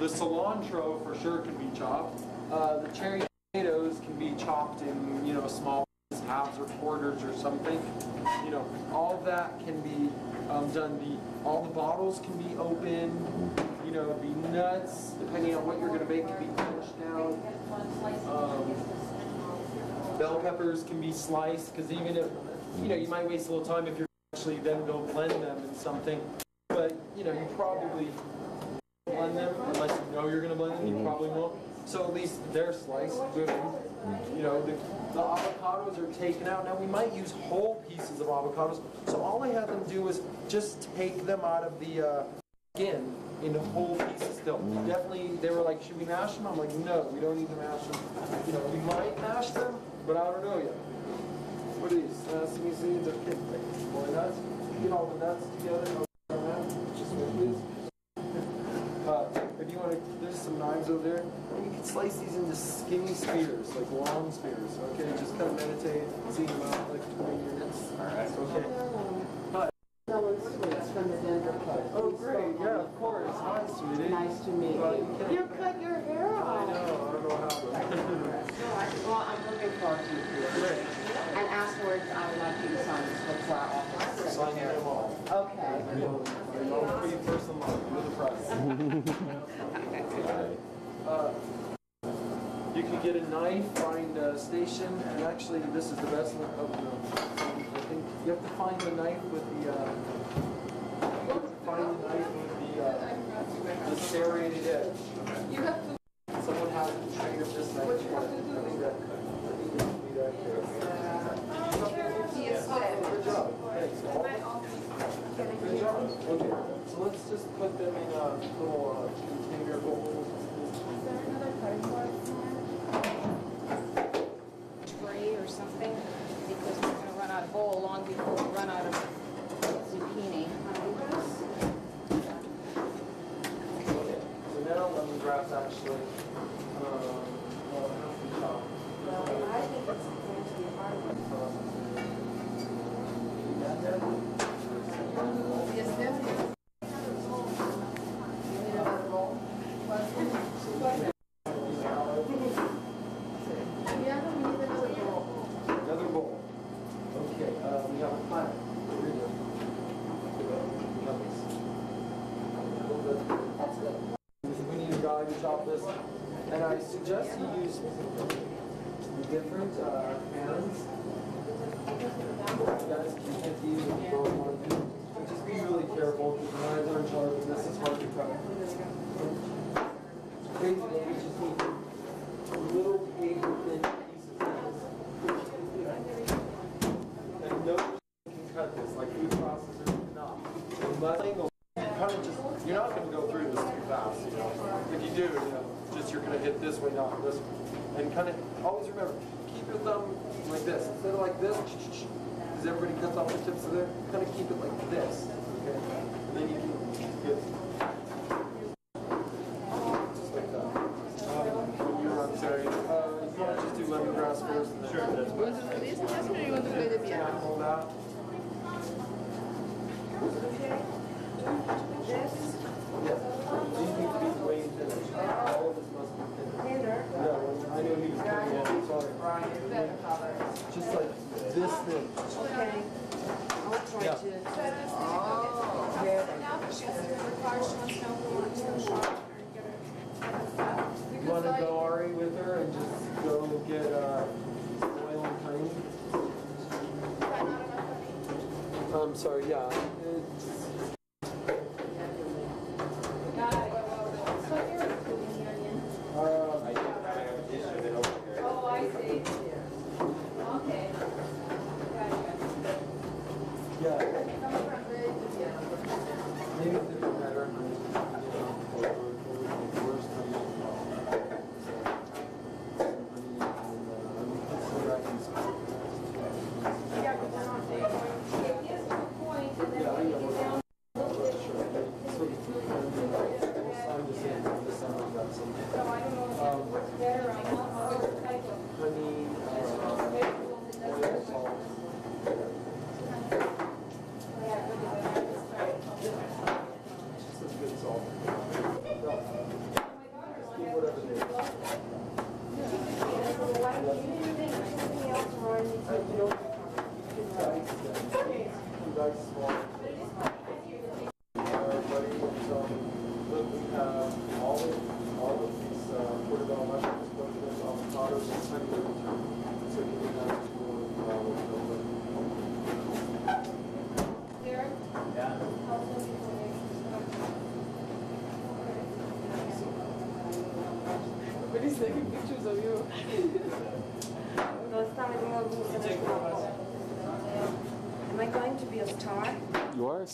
the cilantro for sure can be chopped. Uh, the cherry tomatoes can be chopped in you know small halves or quarters or something. You know, all that can be um, done. The all the bottles can be open. You know, the nuts, depending on what you're going to make, can be punched down. Um, bell peppers can be sliced because even if you know, you might waste a little time if you're actually then go blend them in something. But you know, you probably blend them unless you know you're going to blend them. You probably won't. So at least they're sliced. Boom. You know, the, the avocados are taken out. Now we might use whole pieces of avocados. So all I have them do is just take them out of the uh, skin in whole pieces still. Definitely, they were like, should we mash them? I'm like, no, we don't need to mash them. You know, we might mash them, but I don't know yet. What are these? Uh, you see the kid Boy nuts. Get all the nuts together. Just wait, please. Uh, if you want to, there's some knives over there. And You can slice these into skinny spears, like long spears. Okay, just kind of meditate, see them out like 20 minutes. All right. Okay. Hi. It's from the Denver Post. Oh, great. Yeah, of course. Hi, sweetie. Nice to meet you. you can- You cut your hair I off. know. I don't know how. but- Well, I'm looking forward to you. Great. And afterwards, I would like you to sign this book for our office Sign secretary. them all. Okay. I'll put you first in line. You're the prize. Uh, You could get a knife, find a station, and actually, this is the best of the, I think, you have to find the knife with the, uh, find the knife with the, uh, the serrated edge.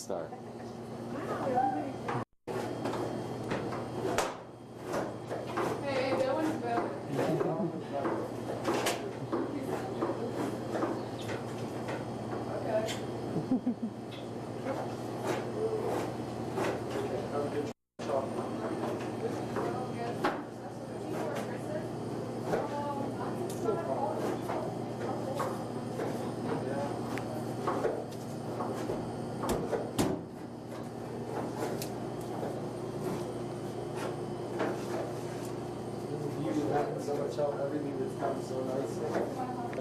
Star. Hey, that one's better. Okay. The beauty of having so much help, everything that's come so nicely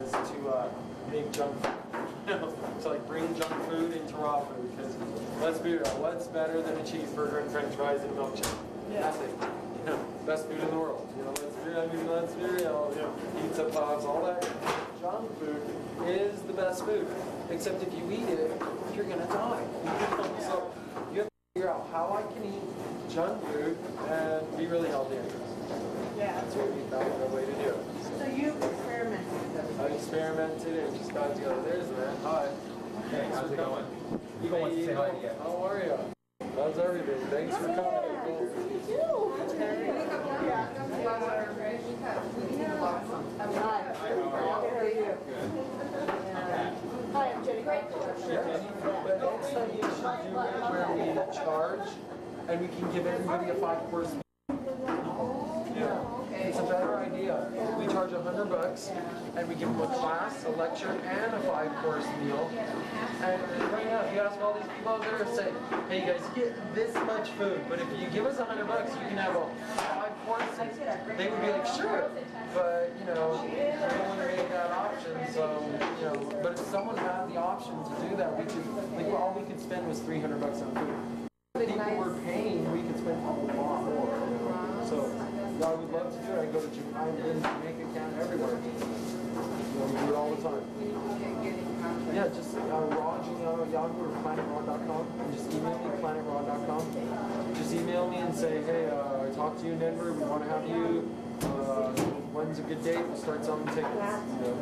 is to uh, make junk food. You know, to like bring junk food into raw food because let's be real, what's better than a cheeseburger and french fries and a milkshake? Nothing. You know, best food in the world. You know, let's be, I mean, let's be real. You know, pizza puffs, all that junk food is the best food. Except if you eat it, you're gonna die. so you have to figure out how I can eat junk food and be really healthy. Yeah. That's what we found a way to do it. So you experimented with I experimented and just got together. There's the man. Hi. Hey, how's it going? You don't want to say hi yet. How are you? How's everything? Thanks for coming. Hi, I'm Jenny. Great. But next time you should do where we charge and we can give everybody a five course meal. It's a better idea. We charge a hundred bucks and we give them a class, a lecture, and a five course meal. And right now, if you ask all these people out there, say, hey you guys, get this much food, but if you give us a hundred bucks, you can have a five courses. They would be like, sure. But, you know, no one made that option, so, you know, but if someone had the option to do that, we could, like, all we could spend was three hundred bucks on food. People were paying, we could spend a lot more, so. Yeah, I would love to do it. I go to Jamaica, I'm in Jamaica, Canada, everywhere. You know, we do it all the time. Yeah, just uh, Raj, you know, Yahoo or planetraw.com. And just email me, planetraw.com. Just email me and say, hey, uh, I talked to you in Denver. We want to have you. Uh, when's a good date? We'll start selling tickets. You know.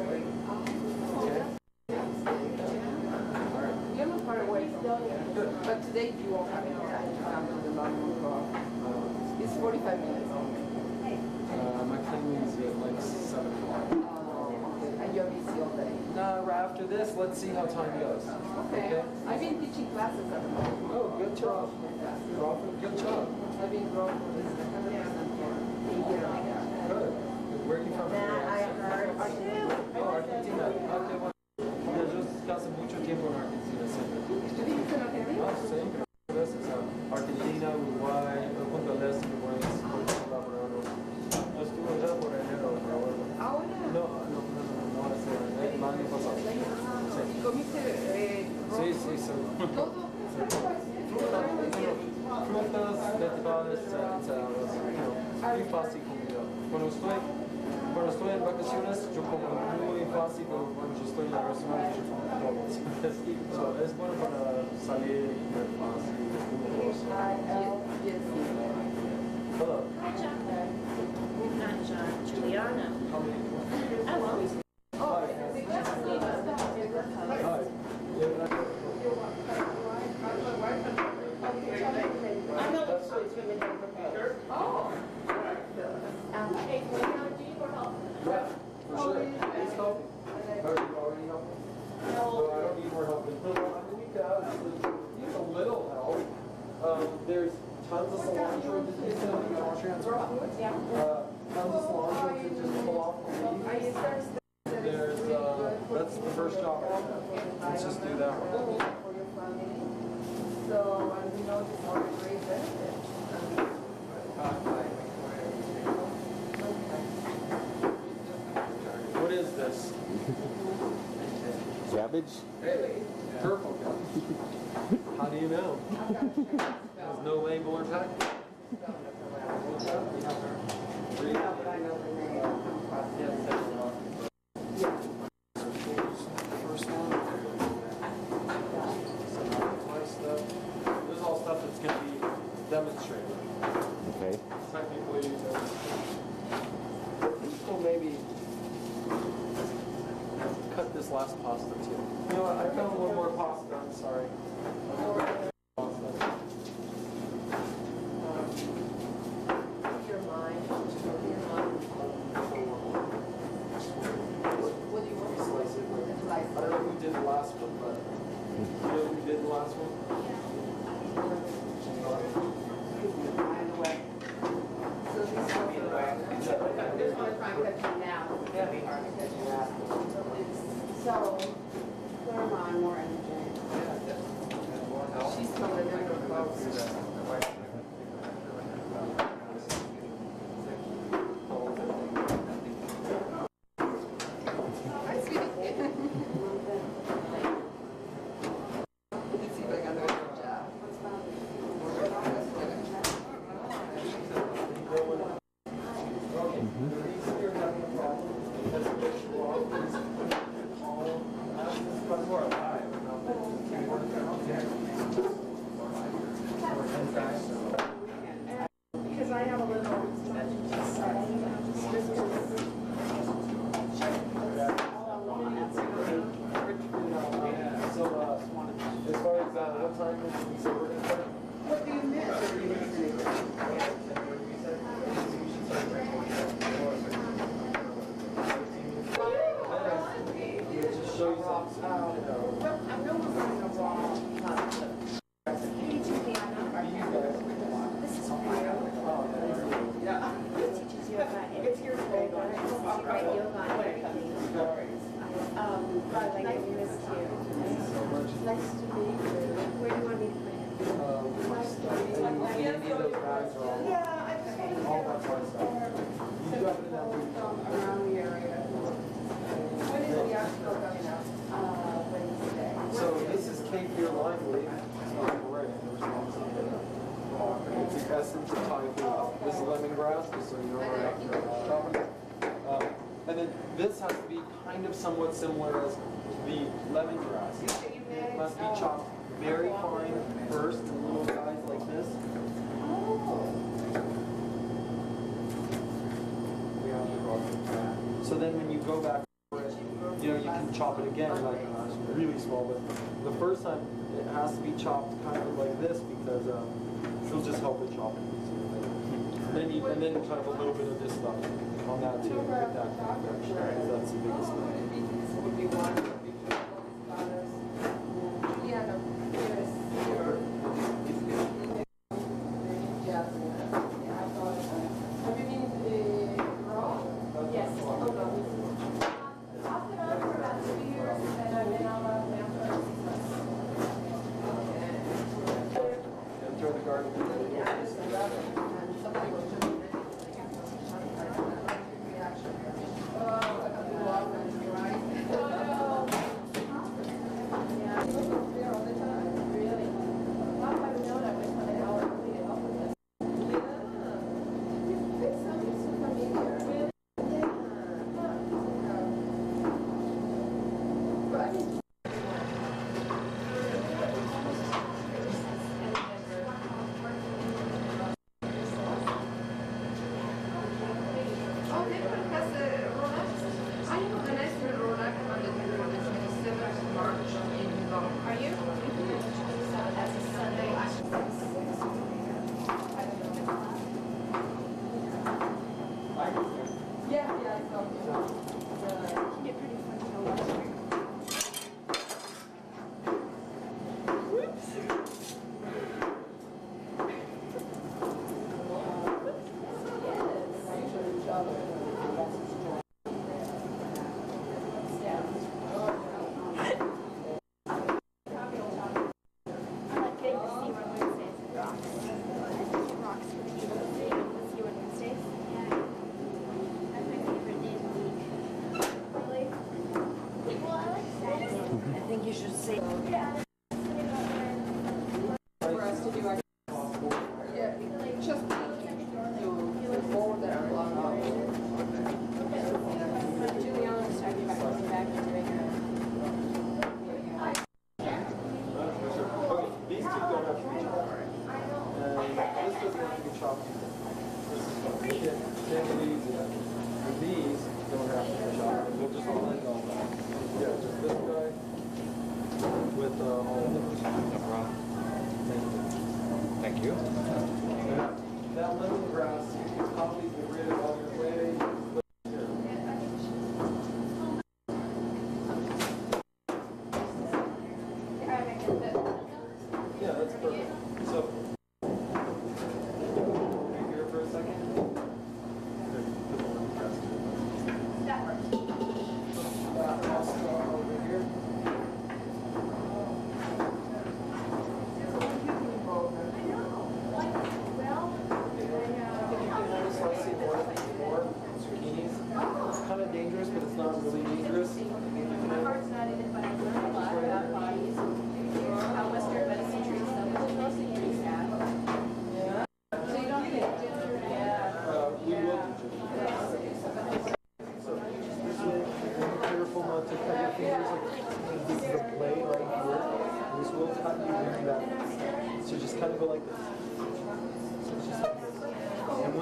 Okay. All right. You're not far away. But today you won't have any time to come to the London car. Uh, It's 45 minutes only. Uh, my plane leaves at like seven o'clock. Uh, and you're busy all day. No, right after this, let's see how time goes. Okay. I've been teaching classes at the moment. Oh, good job. Robin, good job. I've been growing for this 100% for year and a half. Good. Where are you from? That I heard too. Oh, Argentina. Okay, fácil comida. Cuando estoy, cuando estoy en vacaciones, yo como muy fácil, pero cuando yo estoy en la restaurante, yo como todo. So, es bueno para salir y comer fácil, jugoso. Hello. Hi, John. Not John, Juliana. How many? Hello. So then when you go back for it, you know, you can chop it again, like really small. But the first time, it has to be chopped kind of like this because um, it'll just help it chop easier. And then, you, and then kind of a little bit of this stuff on that too, with that kind of that's the biggest thing.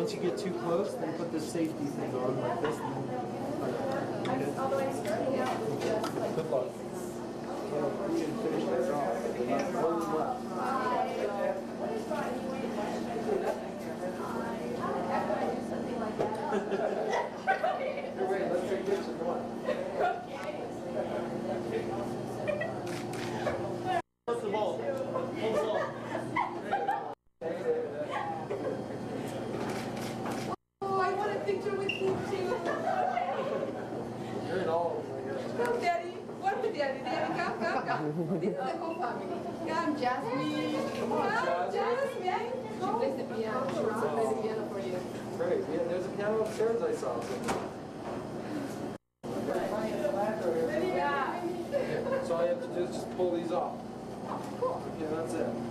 once you get too close, then put the safety thing terms I saw. So all you have to do is just pull these off. Yeah, that's it.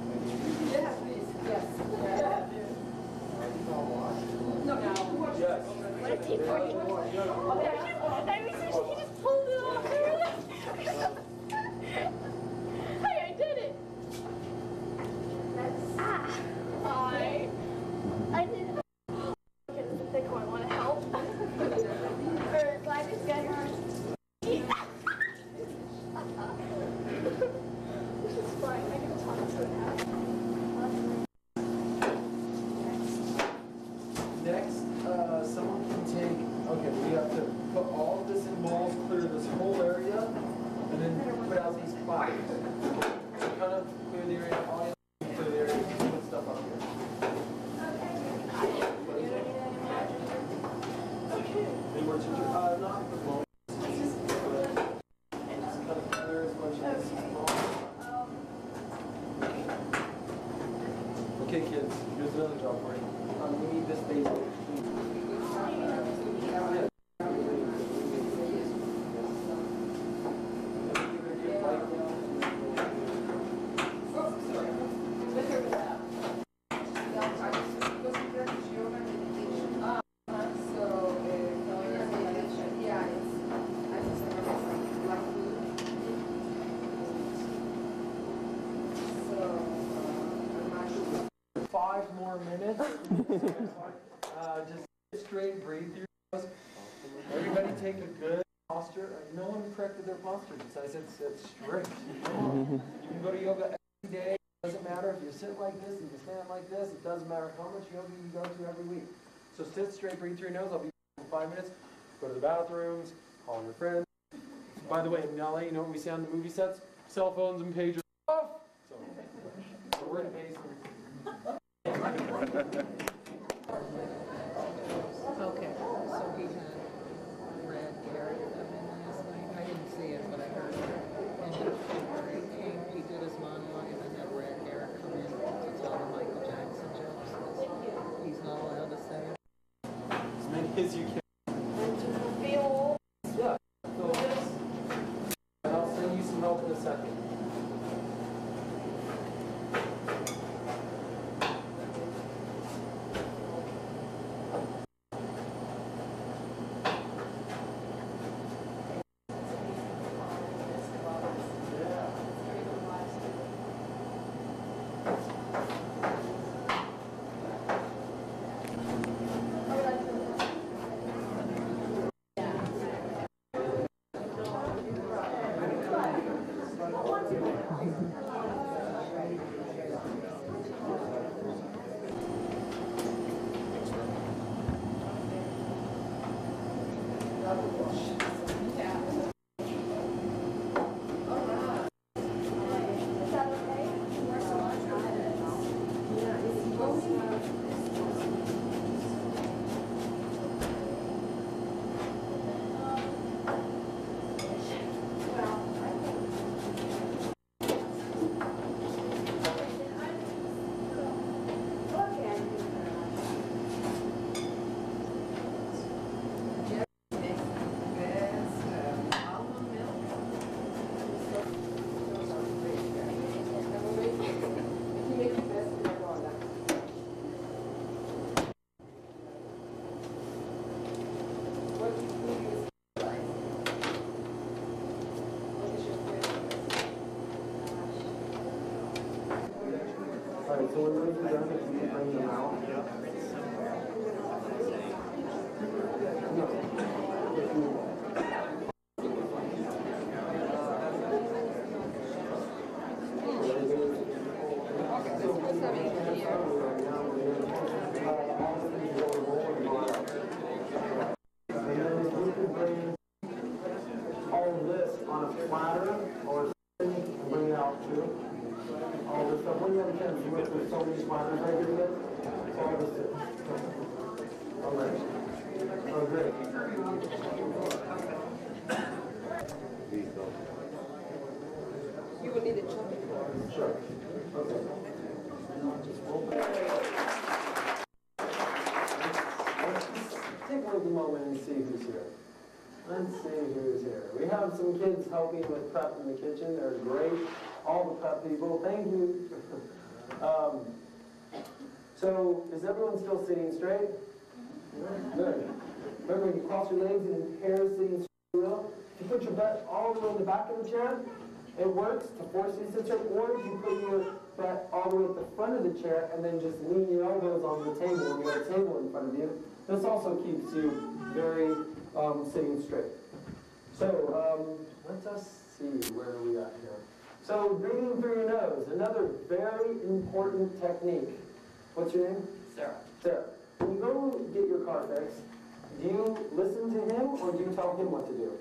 You can go to yoga every day. It doesn't matter if you sit like this, if you stand like this. It doesn't matter how much yoga you go to every week. So sit straight, breathe through your nose. I'll be in five minutes. Go to the bathrooms. Call on your friends. By the way, Nelly, you know what we say on the movie sets? Cell phones and pagers off. So, so we're in a basement. pup in the kitchen. They're great. All the pup people, thank you. um, so is everyone still sitting straight? Good. Remember, when you cross your legs and pairs sitting straight. If you put your butt all the way in the back of the chair, it works to force you to sit straight. Or if you put your butt all the way at the front of the chair and then just lean your elbows on the table and you have a table in front of you, this also keeps you very um, sitting straight. So um, let us see where we at here. So, breathing through your nose, another very important technique. What's your name? Sarah. Sarah, when you go get your car fixed, do you listen to him or do you tell him what to do?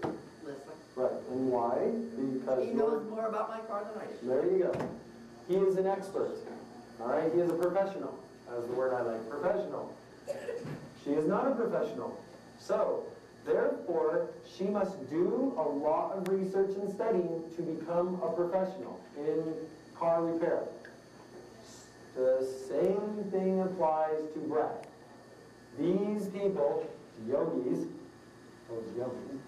Listen. Right, and why? Because He knows more about my car than I do. there you go. He is an expert. All right, he is a professional. That's the word I like, professional. She is not a professional. So, therefore, she must do a lot of research and studying to become a professional in car repair. The same thing applies to breath. These people, yogis, oh, those yogis,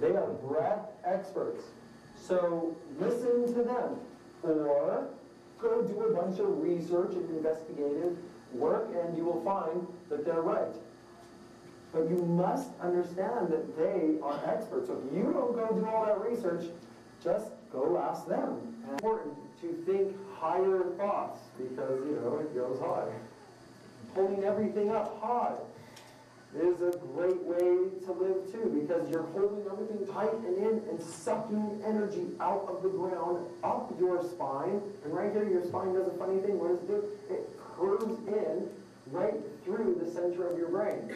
they are breath experts. So listen to them. Or go do a bunch of research and investigative work and you will find that they're right. But you must understand that they are experts. So if you don't go do all that research, just go ask them. And it's important to think higher thoughts because, you know, it goes high. Pulling everything up high is a great way to live too because you're holding everything tight and in and sucking energy out of the ground up your spine. And right here, your spine does a funny thing. What does it do? It curves in right through the center of your brain.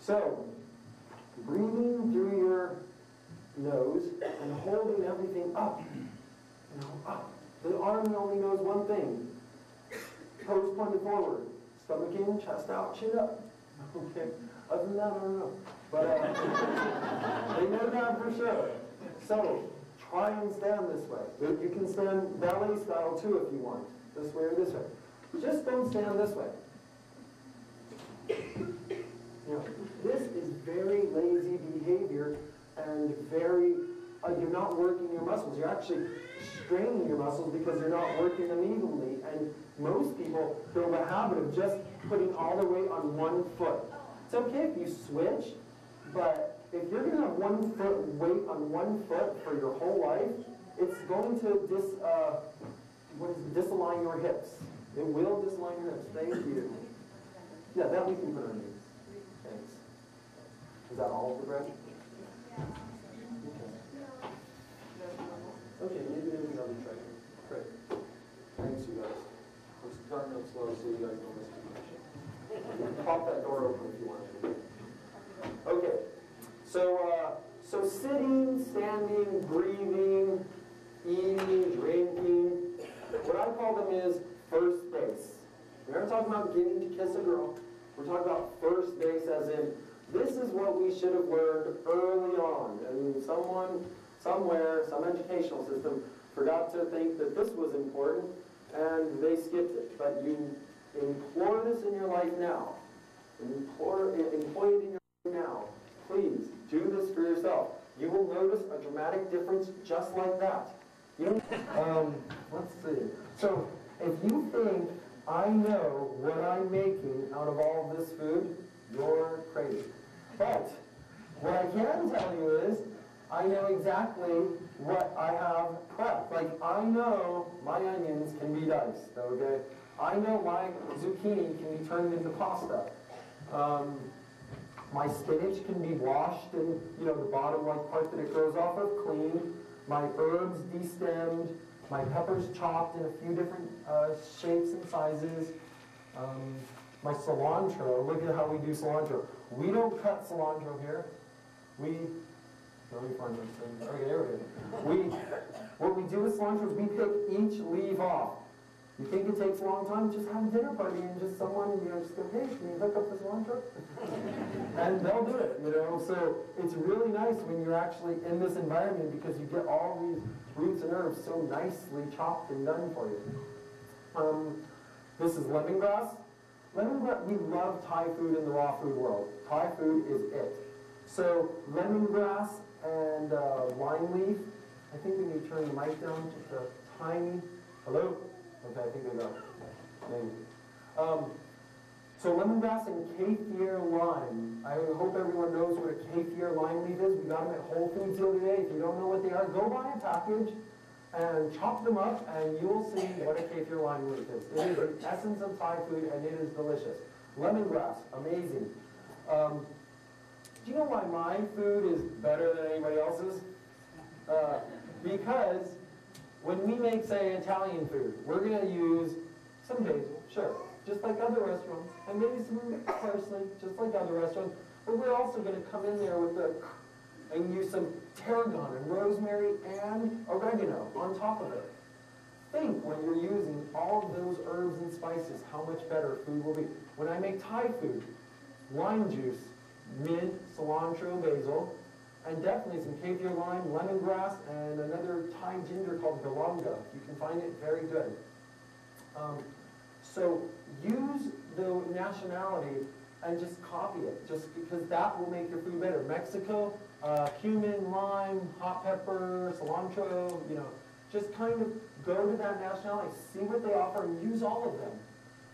So, breathing through your nose and holding everything up. Up. The army only knows one thing. Toes pointed forward. Stomach in, chest out, chin up. Okay. Other than that, I don't know. But uh, they know that for sure. So, try and stand this way. You can stand belly style too if you want. This way or this way. Just don't stand this way. This is very lazy behavior and very, uh, you're not working your muscles. You're actually straining your muscles because you're not working them evenly. And most people build a habit of just putting all their weight on one foot. It's okay if you switch, but if you're going to have one foot weight on one foot for your whole life, it's going to dis, uh, what is it, disalign your hips. It will disalign your hips. Thank you. Yeah, that we can put on you. Is that all of the bread? Okay, maybe there's another tray. Great. Thanks, you guys. We're starting out slow so you guys don't miss too much. Pop that door open if you want to. Okay, so, uh, so sitting, standing, breathing, eating, drinking, what I call them is first base. We're not talking about getting to kiss a girl. We're talking about first base as in, this is what we should have learned early on. And someone, somewhere, some educational system forgot to think that this was important and they skipped it. But you implore this in your life now. Implore, employ it in your life now. Please, do this for yourself. You will notice a dramatic difference just like that. You um, let's see. So, if you think I know what I'm making out of all of this food, you're crazy. But what I can tell you is I know exactly what I have prepped. Like I know my onions can be diced, okay? I know my zucchini can be turned into pasta. Um, my spinach can be washed and, you know, the bottom like part that it grows off of cleaned. My herbs destemmed. My peppers chopped in a few different uh, shapes and sizes. Um, my cilantro, look at how we do cilantro. We don't cut cilantro here. We, let me find this thing. Okay, there we go. We, what we do with cilantro is we pick each leaf off. You think it takes a long time? Just have a dinner party and just someone, you know, just go, hey, can you hook up the cilantro? and they'll do it, you know. So it's really nice when you're actually in this environment because you get all these roots and herbs so nicely chopped and done for you. Um, this is lemongrass. Lemongrass, we love Thai food in the raw food world. Thai food is it. So lemongrass and uh, lime leaf. I think we need to turn the mic down just a tiny. Hello? Okay, I think I got. Maybe. Um, So lemongrass and kaffir lime. I hope everyone knows what a kaffir lime leaf is. We got them at Whole Foods the other day. If you don't know what they are, go buy a package and chop them up and you'll see what a kaffir lime leaf is. It is the essence of Thai food and it is delicious. Lemongrass, amazing. Um, do you know why my food is better than anybody else's? Uh, because when we make, say, Italian food, we're gonna use some basil, sure, just like other restaurants, and maybe some parsley, just like other restaurants. But we're also gonna come in there with the, and use some tarragon and rosemary and oregano on top of it. Think when you're using all of those herbs and spices, how much better food will be. When I make Thai food, lime juice, mint, cilantro, basil, and definitely some kaffir lime, lemongrass, and another Thai ginger called galanga. You can find it very good. Um, so use the nationality and just copy it, just because that will make your food better. Mexico, uh, cumin, lime, hot pepper, cilantro, you know, just kind of go to that nationality, see what they offer, and use all of them.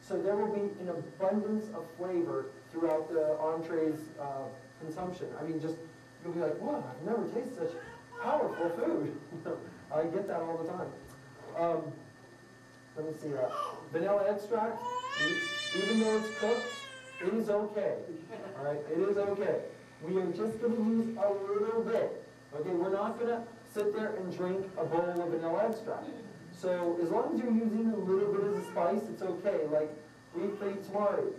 So there will be an abundance of flavor throughout the entree's uh, consumption. I mean, just you'll be like, "Wow, I've never tasted such powerful food." I get that all the time. Um, let me see. that. vanilla extract, even though it's cooked, it is okay. All right, it is okay. We are just going to use a little bit. Okay, we're not going to sit there and drink a bowl of vanilla extract. So as long as you're using a little bit as a spice, it's okay. Like beef tamari,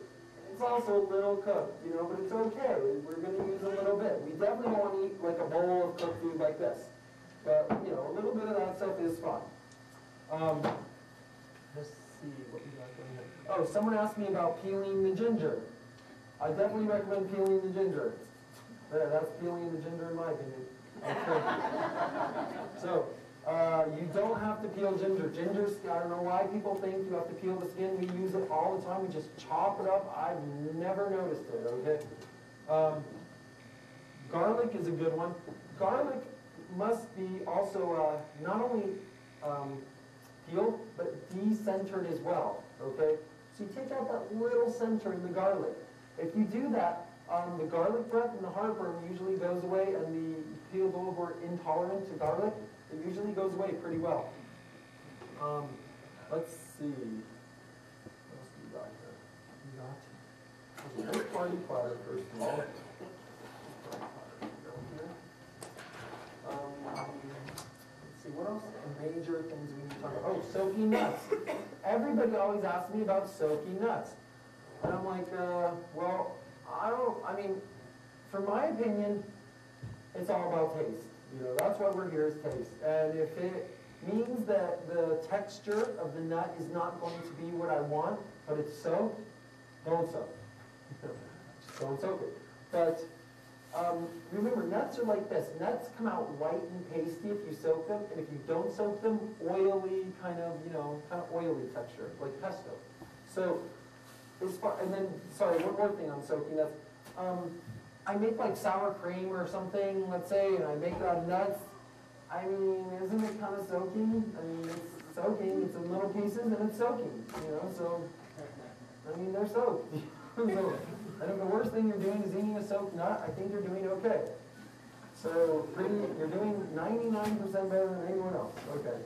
it's also a little cooked, you know, but it's okay. We're going to use a little bit. We definitely to eat like a bowl of cooked food like this. But, you know, a little bit of that stuff is fine. Um, let's see what we got going. Oh, someone asked me about peeling the ginger. I definitely recommend peeling the ginger. That's peeling the ginger in my opinion. Okay. So, uh, you don't have to peel ginger. Ginger's, I don't know why people think you have to peel the skin. We use it all the time. We just chop it up. I've never noticed it, okay? Um, garlic is a good one. Garlic must be also uh, not only um, peeled, but decentered as well, okay? So you take out that little center in the garlic. If you do that, um, the garlic breath and the heartburn usually goes away, and the people who are intolerant to garlic, it usually goes away pretty well. Um, let's see. What else do we got here? We got this party platter first of all. Um, let's see, what else? Major things we need to talk about. Oh, soaking nuts. Everybody always asks me about soaking nuts. And I'm like, uh, well, I don't, I mean, for my opinion, it's all about taste. You know, that's why we're here is taste. And if it means that the texture of the nut is not going to be what I want, but it's soaked, don't soak. Just don't soak it. But um, remember, nuts are like this. Nuts come out white and pasty if you soak them, and if you don't soak them, oily, kind of, you know, kind of oily texture, like pesto. So, and then, sorry, one more thing on soaking nuts. Um, I make like sour cream or something, let's say, and I make it out of nuts. I mean, isn't it kind of soaking? I mean, it's soaking, it's in little pieces and it's soaking, you know, so, I mean, they're soaked. so, and if the worst thing you're doing is eating a soaked nut, I think you're doing okay. So, pretty, you're doing 99% better than anyone else, okay.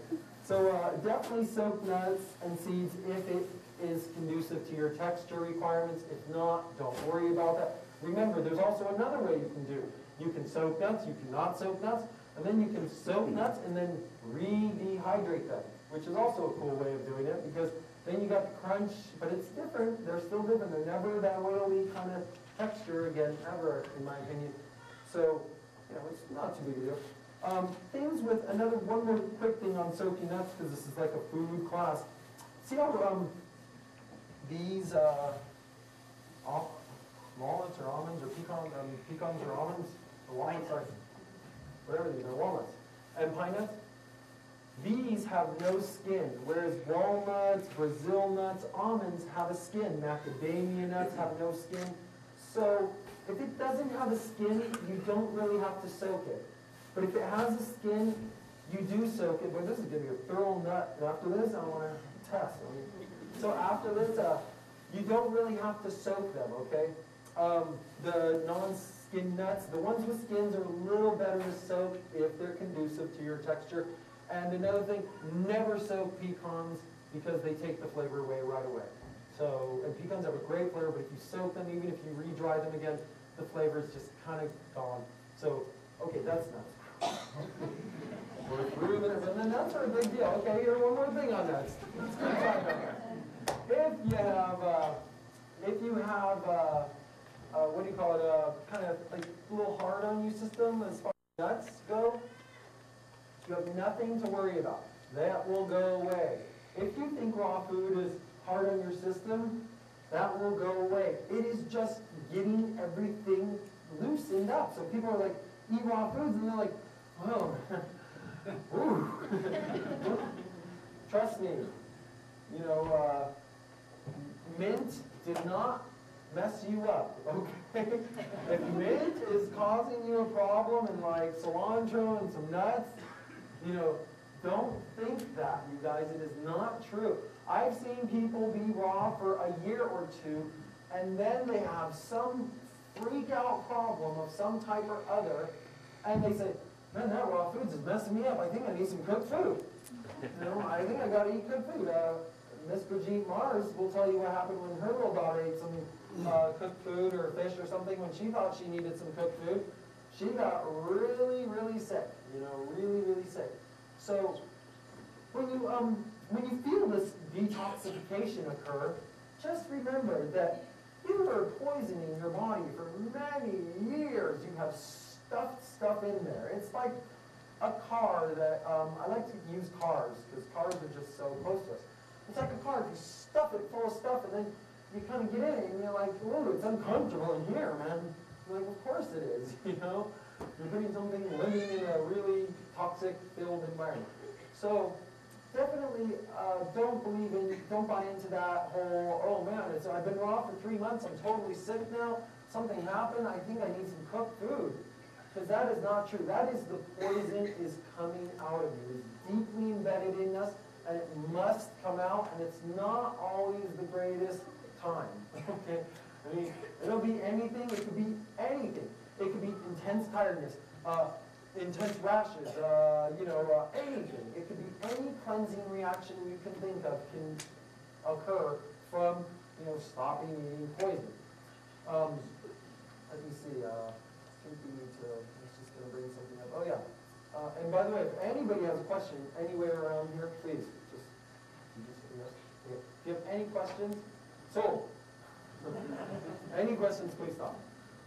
So, uh, definitely soak nuts and seeds if it is conducive to your texture requirements. If not, don't worry about that. Remember, there's also another way you can do. You can soak nuts, you cannot soak nuts, and then you can soak nuts and then re-dehydrate them, which is also a cool way of doing it because then you got the crunch, but it's different. They're still different. They're never that oily kind of texture again, ever, in my opinion. So, you know, it's not too big a deal. Um, things with another one more quick thing on soaking nuts because this is like a food class. See how um, these uh, walnuts or almonds or pecan, um, pecans or almonds or walnuts, sorry, whatever these are, walnuts and pine nuts. These have no skin, whereas walnuts, Brazil nuts, almonds have a skin. Macadamia nuts have no skin. So if it doesn't have a skin, you don't really have to soak it. But if it has a skin, you do soak it. But this is gonna be a thorough nut. And after this, I want to test. So after this, uh, You don't really have to soak them, okay? Um, the non-skin nuts, the ones with skins are a little better to soak if they're conducive to your texture. And another thing, never soak pecans because they take the flavor away right away. So, and pecans have a great flavor, but if you soak them, even if you re-dry them again, the flavor is just kind of gone. So, okay, that's nuts. We're through the, and the nuts are a big deal. Okay, here, one more thing on nuts. Let's keep talking about nuts. If you have, uh, if you have, uh, uh, what do you call it, uh, kind of like a little hard on you system as far as nuts go, you have nothing to worry about. That will go away. If you think raw food is hard on your system, that will go away. It is just getting everything loosened up. So people are like, eat raw foods, and they're like, oh. Trust me, you know, uh, mint did not mess you up, okay? If mint is causing you a problem and like cilantro and some nuts, you know, don't think that, you guys. It is not true. I've seen people be raw for a year or two, and then they have some freak out problem of some type or other, and they say, man, that raw food's is messing me up. I think I need some cooked food. You know, I think I gotta eat cooked food. Uh, Miss Brigitte Mars will tell you what happened when her little daughter ate some uh, cooked food or fish or something when she thought she needed some cooked food. She got really, really sick. You know, really, really sick. So when you um when you feel this detoxification occur, just remember that you are poisoning your body for many years. You have stuffed stuff in there. It's like a car that um, I like to use cars because cars are just so close to us. It's like a car. You stuff it full of stuff and then you kind of get in and you're like, "Ooh, it's uncomfortable in here, man." I'm like, of course it is. You know, you're putting something living in a really toxic-filled environment. So definitely uh, don't believe in, don't buy into that whole, oh man, it's, I've been raw for three months, I'm totally sick now, something happened, I think I need some cooked food. Because that is not true. That is the poison is coming out of you. It's deeply embedded in us, and it must come out, and it's not always the greatest time. Okay? I mean, it'll be anything, it could be anything. It could be intense tiredness, uh, intense rashes, uh, you know, uh, anything. It could be any cleansing reaction you can think of can occur from, you know, stopping eating poison. Um, let me see, uh, I think we need to, I just gonna bring something up. Oh, yeah. Uh, and by the way, if anybody has a question anywhere around here, please, just. If you have any questions, so, any questions, please stop.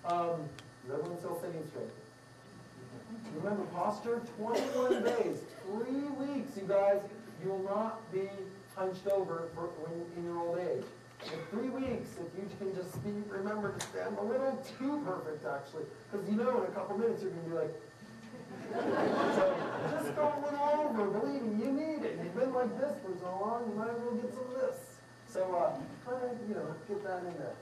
Um, is everyone still sitting straight? Remember, posture, 21 days, three weeks, you guys. You will not be hunched over for when in your old age. In three weeks, if you can just be, remember to stand a little too perfect, actually, because you know in a couple minutes you're going to be like. So just go a little over. Believe me, you need it. You've been like this for so long, you might as well get some of this. So uh, kind of, you know, get that in there.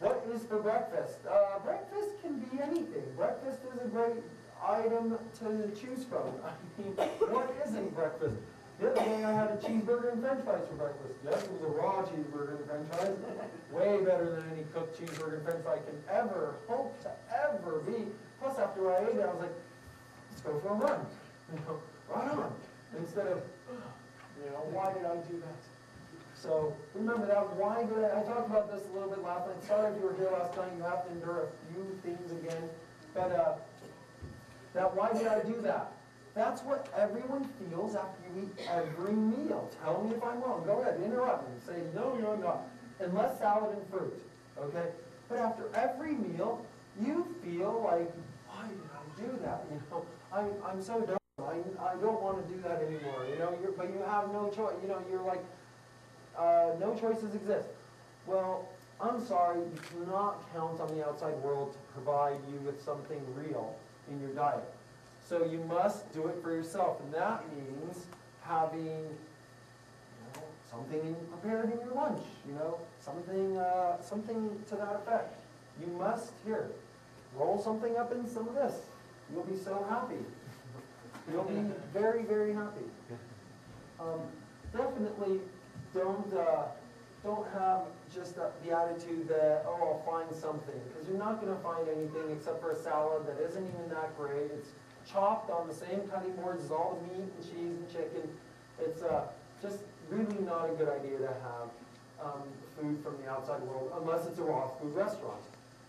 What is for breakfast? Uh, breakfast can be anything. Breakfast is a great item to choose from. I mean, what isn't breakfast? The other day I had a cheeseburger and french fries for breakfast. Yes, it was a raw cheeseburger and french fries. Way better than any cooked cheeseburger and french fry can ever hope to ever be. Plus, after I ate it, I was like, let's go for a run. You know, right on. Instead of, you know, why did I do that? So remember that. Why did I, I talked about this a little bit last night. Sorry if you were here last night. You have to endure a few things again. But uh, that why did I do that? That's what everyone feels after you eat every meal. Tell me if I'm wrong. Go ahead, interrupt me. Say no, you're not. Unless salad and fruit. Okay. But after every meal, you feel like, why did I do that? You know, I'm I'm so dumb. I, I don't want to do that anymore. You know, you're, but you have no choice. You know, you're like uh, no choices exist. Well, I'm sorry, you cannot count on the outside world to provide you with something real in your diet. So you must do it for yourself, and that means having something prepared in your lunch. You know, something uh, something to that effect. You must here roll something up in some of this. You'll be so happy. You'll be very very happy. Um, definitely don't uh, don't have just the the attitude that, oh, I'll find something, because you're not gonna find anything except for a salad that isn't even that great. It's chopped on the same cutting boards as all the meat and cheese and chicken. It's, uh, just really not a good idea to have, um, food from the outside world unless it's a raw food restaurant.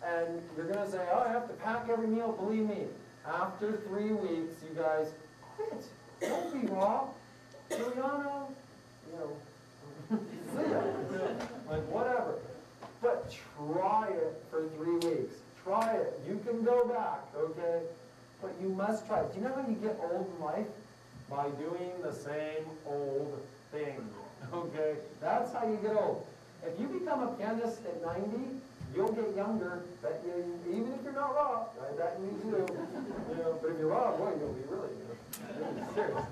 And you're gonna say, oh, I have to pack every meal, believe me, after three weeks, you guys quit. Don't be raw. Juliano, you know, see ya. Like, whatever. But try it for three weeks. Try it. You can go back, okay? But you must try it. Do you know how you get old in life? By doing the same old thing, okay? That's how you get old. If you become a pianist at 90, you'll get younger, but you, even if you're not raw, I bet you do. You know, but if you're raw, boy, you'll be really, you know, serious.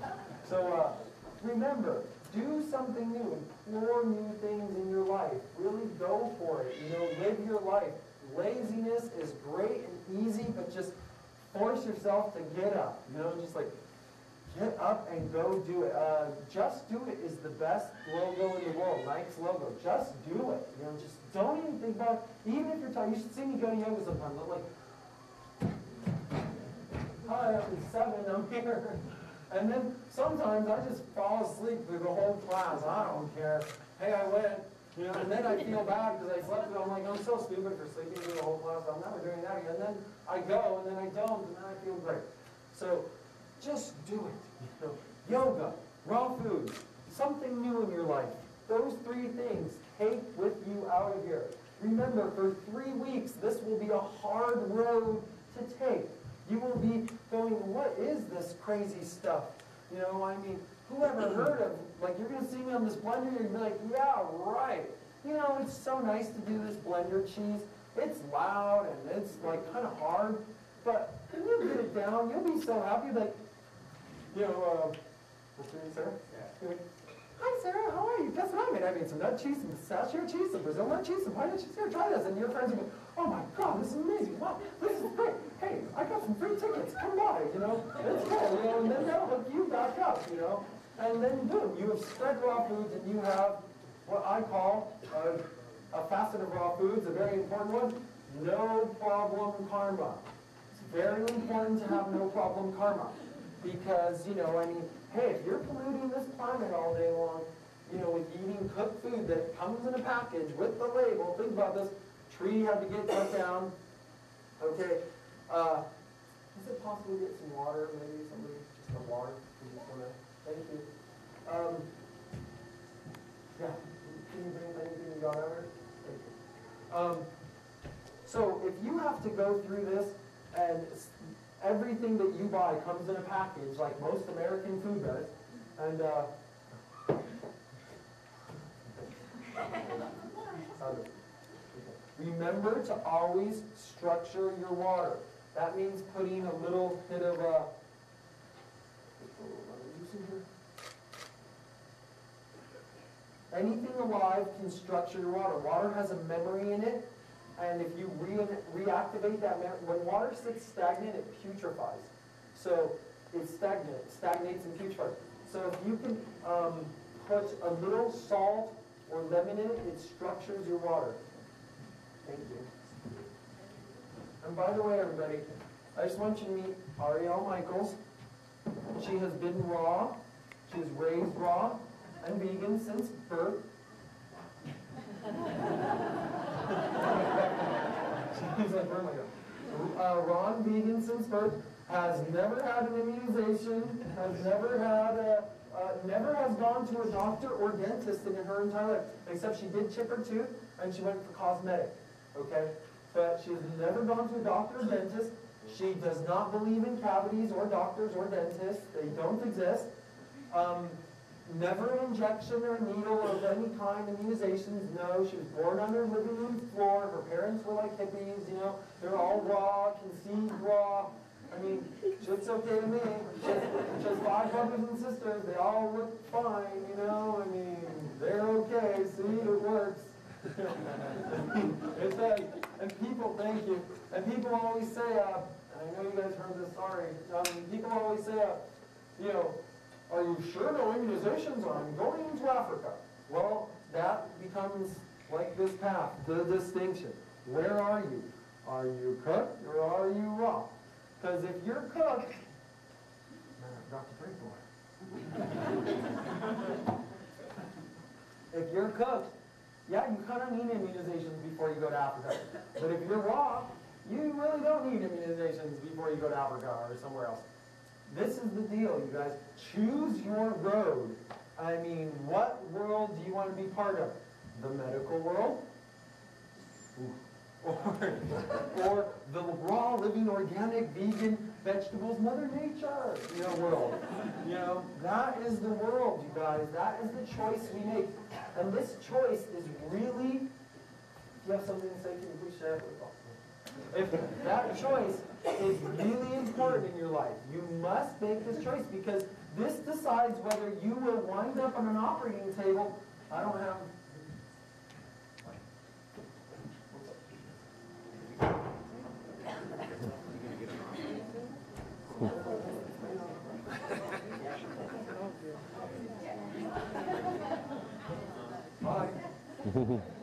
So, uh, remember, do something new, explore new things in your life. Really go for it, you know, live your life. Laziness is great and easy, but just force yourself to get up, you know, just like, get up and go do it. Uh, just do it is the best logo in the world, Nike's logo. Just do it, you know, just don't even think about. Even if you're tired, you should see me go to yoga sometimes. I'm like, hi, I'm seven, I'm here. And then sometimes I just fall asleep through the whole class. I don't care. Hey, I went. You know, and then I feel bad because I slept. I'm like, I'm so stupid for sleeping through the whole class. I'm never doing that again. And then I go, and then I don't, and then I feel great. So just do it. You know, yoga, raw food, something new in your life. Those three things take with you out of here. Remember, for three weeks, this will be a hard road to take. You will be going, what is this crazy stuff? You know, I mean, who ever heard of, like, you're going to see me on this blender, you're going to be like, yeah, right. You know, it's so nice to do this blender cheese. It's loud and it's, like, kind of hard. But when you get it down, you'll be so happy, like, you know, uh, what's your name, Sarah? Yeah. Hi, Sarah, how are you? Guess what I made? I made some nut cheese, some pistachio cheese, some Brazil nut cheese, some nut cheese. Here, try this. And your friends will go, oh my God, this is amazing. Wow, this is great. Hey, I got some free tickets. Come by, you know. It's cool, you know. And then they'll hook you back up, you know. And then boom, you have spread raw foods and you have what I call a, a facet of raw foods, a very important one, no problem karma. It's very important to have no problem karma. Because, you know, I mean, hey, if you're polluting this planet all day long, you know, with eating cooked food that comes in a package with the label, think about this, tree had to get cut down, okay? Uh, is it possible to get some water, maybe somebody, just some water, thank you. Um, yeah, can you bring anything you got over? Thank you. Um, so if you have to go through this and everything that you buy comes in a package, like most American food does, and, uh, Remember to always structure your water. That means putting a little bit of a, Anything alive can structure your water. Water has a memory in it, and if you re reactivate that when water sits stagnant, it putrefies. So it's stagnant, stagnates and putrefies. So if you can um, put a little salt or lemon in it, it structures your water. Thank you. And by the way, everybody, I just want you to meet Ariel Michaels. She has been raw. She was raised raw and vegan since birth. She's like, where am I going? Uh, and vegan since birth, has never had an immunization, has never had a, uh, never has gone to a doctor or dentist in her entire life, except she did chip her tooth and she went for cosmetic, okay? But she has never gone to a doctor or dentist. She does not believe in cavities or doctors or dentists. They don't exist. Um, never an injection or needle of any kind, immunizations, no. She was born on her living room floor. Her parents were like hippies, you know. They're all raw, conceived raw. I mean, she looks okay to me. She has, she has five brothers and sisters. They all look fine, you know. I mean, they're okay. See, it works. it does. And people, thank you. And people always say, uh, I know you guys heard this, sorry. Um, people always say, uh, you know, are you sure no immunizations? I'm going to Africa. Well, that becomes like this path, the distinction. Where are you? Are you cooked or are you raw? Because if you're cooked, man, I forgot to drink more. If you're cooked, yeah, you kind of need immunizations before you go to Africa. But if you're raw, you really don't need immunizations before you go to Africa or somewhere else. This is the deal, you guys. Choose your road. I mean, what world do you want to be part of? The medical world? Or, or the raw, living, organic, vegan, vegetables, Mother Nature, you know, world. You know, that is the world, you guys. That is the choice we make. And this choice is really, if you have something to say, can you please share it with us? If that choice is really important in your life, you must make this choice because this decides whether you will wind up on an operating table. I don't have. Bye.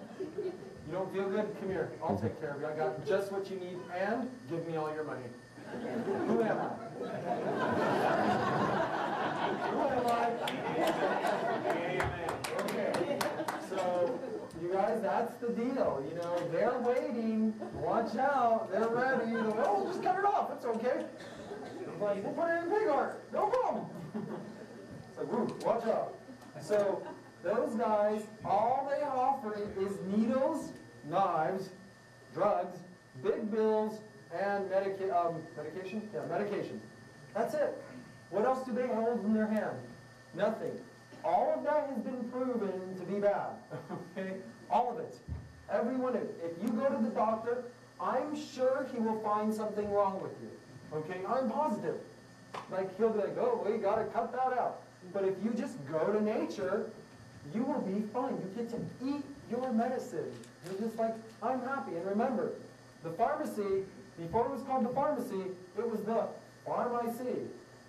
Don't feel good? Come here. I'll mm-hmm. take care of you. I got just what you need and give me all your money. Who am I? Who am I? Okay. So, you guys, that's the deal. You know, they're waiting. Watch out. They're ready. You know, oh, just cut it off. It's okay. Like, we'll put it in pig art. No problem. It's like, woo, watch out. So, those guys, all they offer is needles, knives, drugs, big bills, and medica- um, medication? Yeah, medication. That's it. What else do they hold in their hand? Nothing. All of that has been proven to be bad. Okay? All of it. Every one of it. If you go to the doctor, I'm sure he will find something wrong with you. Okay? I'm positive. Like he'll be like, oh, we gotta cut that out. But if you just go to nature, you will be fine. You get to eat your medicine. You're just like, I'm happy. And remember, the pharmacy, before it was called the pharmacy, it was the farm I see.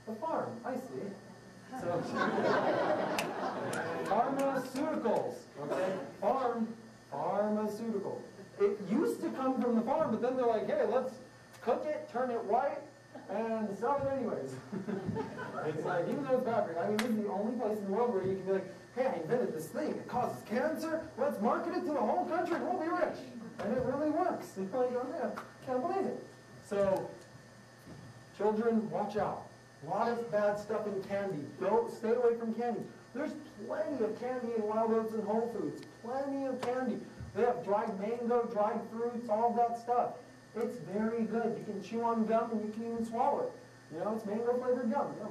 The farm, I see. So, pharmaceuticals, okay? Farm, pharmaceutical. It used to come from the farm, but then they're like, hey, let's cook it, turn it white, and sell it anyways. it's like, even though it's bad for you, I mean, this is the only place in the world where you can be like, hey, I invented this thing, it causes cancer, let's market it to the whole country, we'll be rich. And it really works. You're like, oh man, can't believe it. So, children, watch out. A lot of bad stuff in candy. Don't stay away from candy. There's plenty of candy in Wild Oats and Whole Foods. Plenty of candy. They have dried mango, dried fruits, all that stuff. It's very good. You can chew on gum and you can even swallow it. You know, it's mango flavored gum. Yum.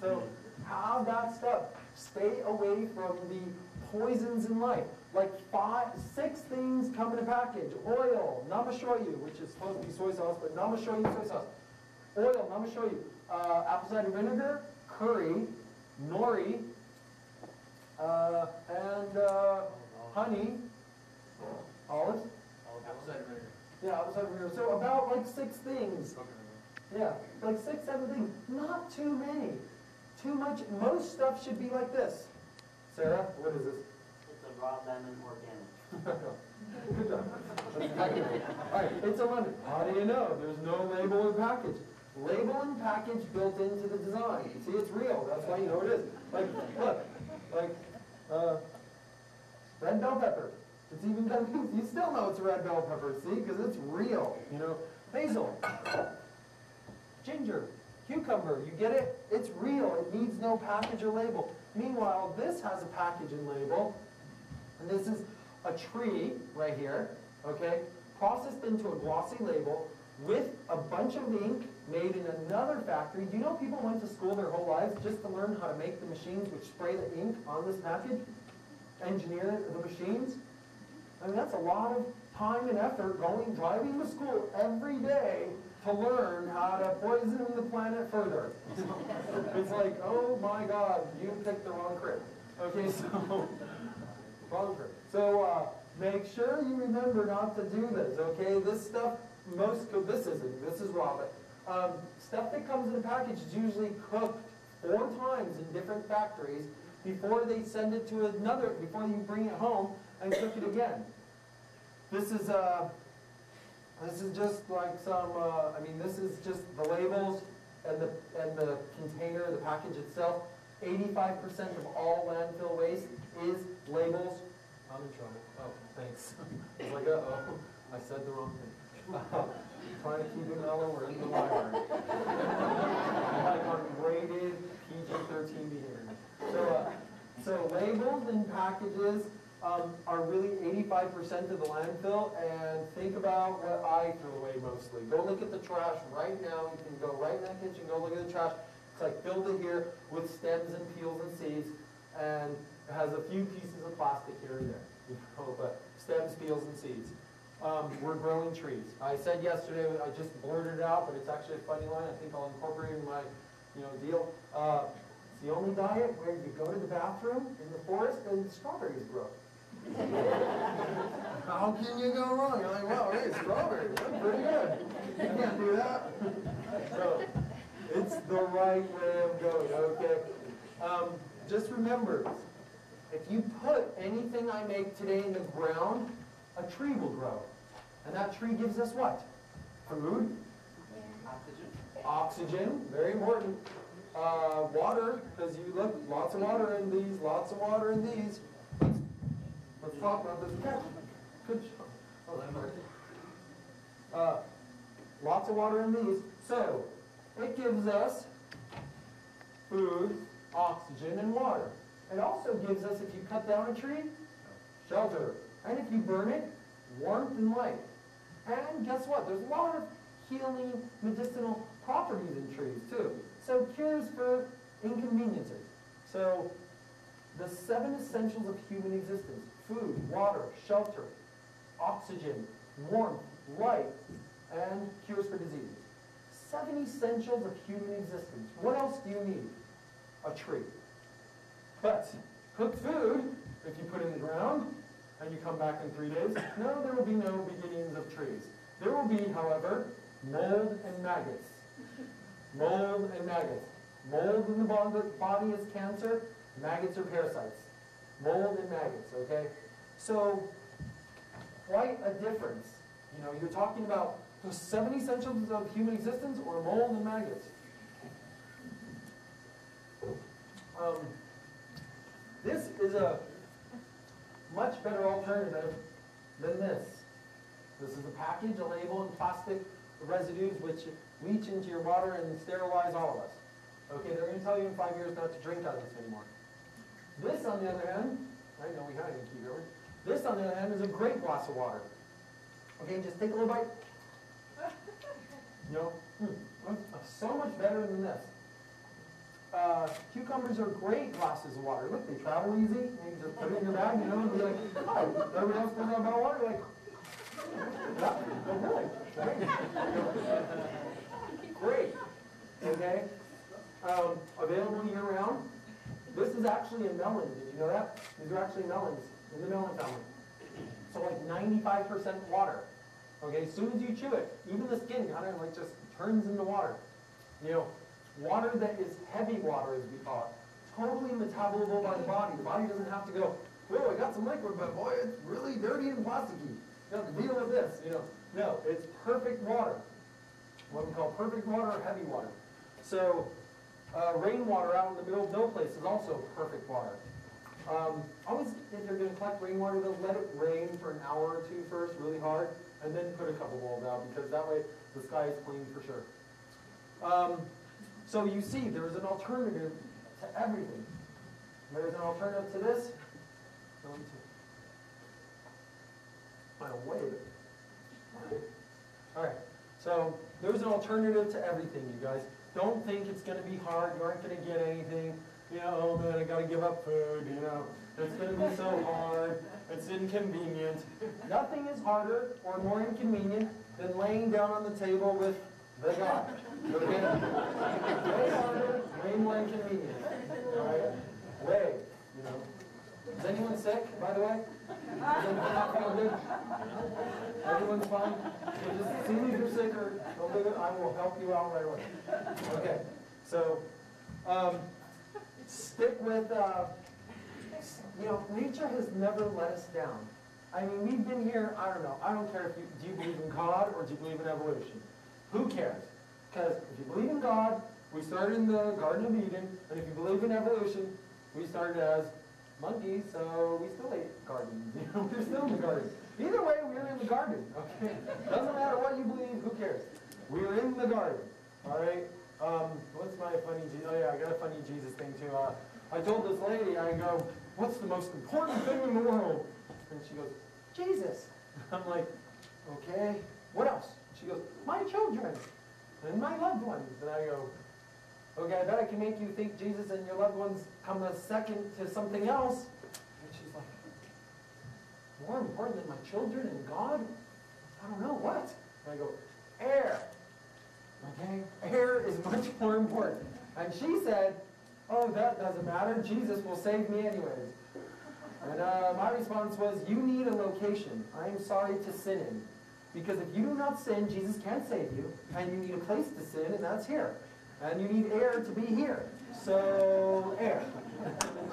So have that stuff. Stay away from the poisons in life. Like five, six things come in a package. Oil, namashoyu, which is supposed to be soy sauce, but namashoyu soy sauce. Oil, namashoyu. Uh, apple cider vinegar, curry, nori, uh, and uh, honey, olives. Apple cider vinegar. Yeah, apple cider vinegar. So about like six things. Yeah, like six, seven things. Not too many. Too much. Most stuff should be like this. Sarah, what is this? It's a raw lemon organic. Good job. That's exactly right. All right, it's a lemon. How do you know? There's no label or package. Label and package built into the design. You See, it's real. That's why you know it is. Like, look, like, uh, red bell pepper. It's even got, you still know it's a red bell pepper, see, because it's real. You know, basil, ginger, cucumber. You get it? It's real. It needs no package or label. Meanwhile, this has a package and label. And this is a tree right here, okay, processed into a glossy label with a bunch of ink made in another factory. Do you know people went to school their whole lives just to learn how to make the machines which spray the ink on this package? Engineer the machines? I mean, that's a lot of time and effort going, driving to school every day to learn how to poison the planet further. it's like, oh my God, you picked the wrong crib. Okay, so Wrong trip. So uh, make sure you remember not to do this, okay? This stuff, most, this isn't, this is but um, stuff that comes in a package is usually cooked four times in different factories before they send it to another, before you bring it home and cook it again. This is, uh, this is just like some, uh, I mean, this is just the labels and the, and the container, the package itself. Eighty-five percent of all landfill waste is labels. I'm in trouble. Oh, thanks. I was like, uh-oh, I said the wrong thing. Trying to keep it mellow, we're in the library. Like on graded PG thirteen behavior. So, uh, so labels and packages, um, are really eighty-five percent of the landfill, and think about what I throw away mostly. Go look at the trash right now, you can go right in that kitchen, go look at the trash. It's like filled in here with stems and peels and seeds, and it has a few pieces of plastic here and there. You know, but stems, peels, and seeds. Um, we're growing trees. I said yesterday, I just blurted it out, but it's actually a funny line, I think I'll incorporate in my, you know, deal. Uh, it's the only diet where you go to the bathroom in the forest and strawberries grow. How can you go wrong? You're like, wow, hey, strawberries, that's pretty good. You can't do that. So, it's the right way of going, okay? Um, just remember, if you put anything I make today in the ground, a tree will grow. And that tree gives us what? Food, Oxygen. oxygen, very important. Uh, water, because you look, lots of water in these, lots of water in these. Let's talk about this. Yeah, Good job. Oh. Uh, lots of water in these. So, it gives us food, oxygen, and water. It also gives us, if you cut down a tree, shelter. And if you burn it, warmth and light. And guess what? There's a lot of healing medicinal properties in trees too. So cures for inconveniences. So the seven essentials of human existence, food, water, shelter, oxygen, warmth, light, and cures for diseases. Seven essentials of human existence. What else do you need? A tree. But cooked food, if you put it in the ground, and you come back in three days, no, there will be no beginnings of trees. There will be, however, mold and maggots. Mold and maggots. Mold in the body is cancer, maggots are parasites. Mold and maggots, okay? So, quite a difference. You know, you're talking about the seven essentials of human existence or mold and maggots. Um, this is a much better alternative than this. This is a package, a label, and plastic residues which leach into your water and sterilize all of us. Okay, they're going to tell you in five years not to drink out of this anymore. This, on the other hand, I know we had it in Key River. This, on the other hand, is a great glass of water. Okay, just take a little bite. You know, hmm, so much better than this. Uh, cucumbers are great glasses of water. Look, they travel easy. You can just put it in your bag, you know, and be like, hi, everybody else about water, You're like, yeah, oh, really? Great. Okay? Um, available year round. This is actually a melon. Did you know that? These are actually melons in the melon family. So like 95% water. Okay, as soon as you chew it, even the skin kind of like just turns into water. You know, water that is heavy water, as we call it, totally metabolizable by the body. The body doesn't have to go, whoa, I got some liquid, but boy, it's really dirty and plasticky. You to deal with this, you know. No, it's perfect water. What we call perfect water or heavy water. So, uh, rainwater out in the middle of no place is also perfect water. Um, always, if you're going to collect rainwater, though, let it rain for an hour or two first, really hard, and then put a couple bowls out, because that way the sky is clean for sure. Um, so you see, there is an alternative to everything. There is an alternative to this. A way. All right. So there's an alternative to everything, you guys. Don't think it's going to be hard. You aren't going to get anything. You know, oh man, I got to give up food. You know, it's going to be so hard. It's inconvenient. Nothing is harder or more inconvenient than laying down on the table with the guy. Okay? Way harder, way more inconvenient. All right? Way. You know. Is anyone sick, by the way? Does anyone not feel good? Everyone's fine? So just see me if you're sick or don't do it, I will help you out right away. Okay, so, um, stick with, uh, you know, nature has never let us down. I mean, we've been here, I don't know, I don't care if you, do you believe in God or do you believe in evolution? Who cares? Because if you believe in God, we started in the Garden of Eden, and if you believe in evolution, we started as monkeys, so we still ate gardens, you know, we're still in the garden. Either way, we're in the garden, okay? Doesn't matter what you believe, who cares? We're in the garden, all right? Um, what's my funny, oh yeah, I got a funny Jesus thing too. Uh, I told this lady, I go, what's the most important thing in the world? And she goes, Jesus. I'm like, okay, what else? She goes, my children and my loved ones. And I go, okay, I bet I can make you think Jesus and your loved ones come a second to something else. And she's like, more important than my children and God? I don't know, what? And I go, air. Okay? Air is much more important. And she said, oh, that doesn't matter. Jesus will save me anyways. And uh, my response was, you need a location. I am sorry to sin in. Because if you do not sin, Jesus can't save you. And you need a place to sin, and that's here. And you need air to be here. So, air.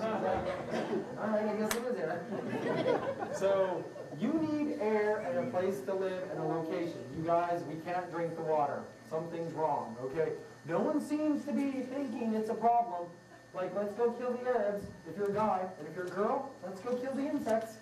All right, I guess it is air. So, you need air and a place to live and a location. You guys, we can't drink the water. Something's wrong, okay? No one seems to be thinking it's a problem. Like, let's go kill the Arabs if you're a guy, and if you're a girl, let's go kill the insects.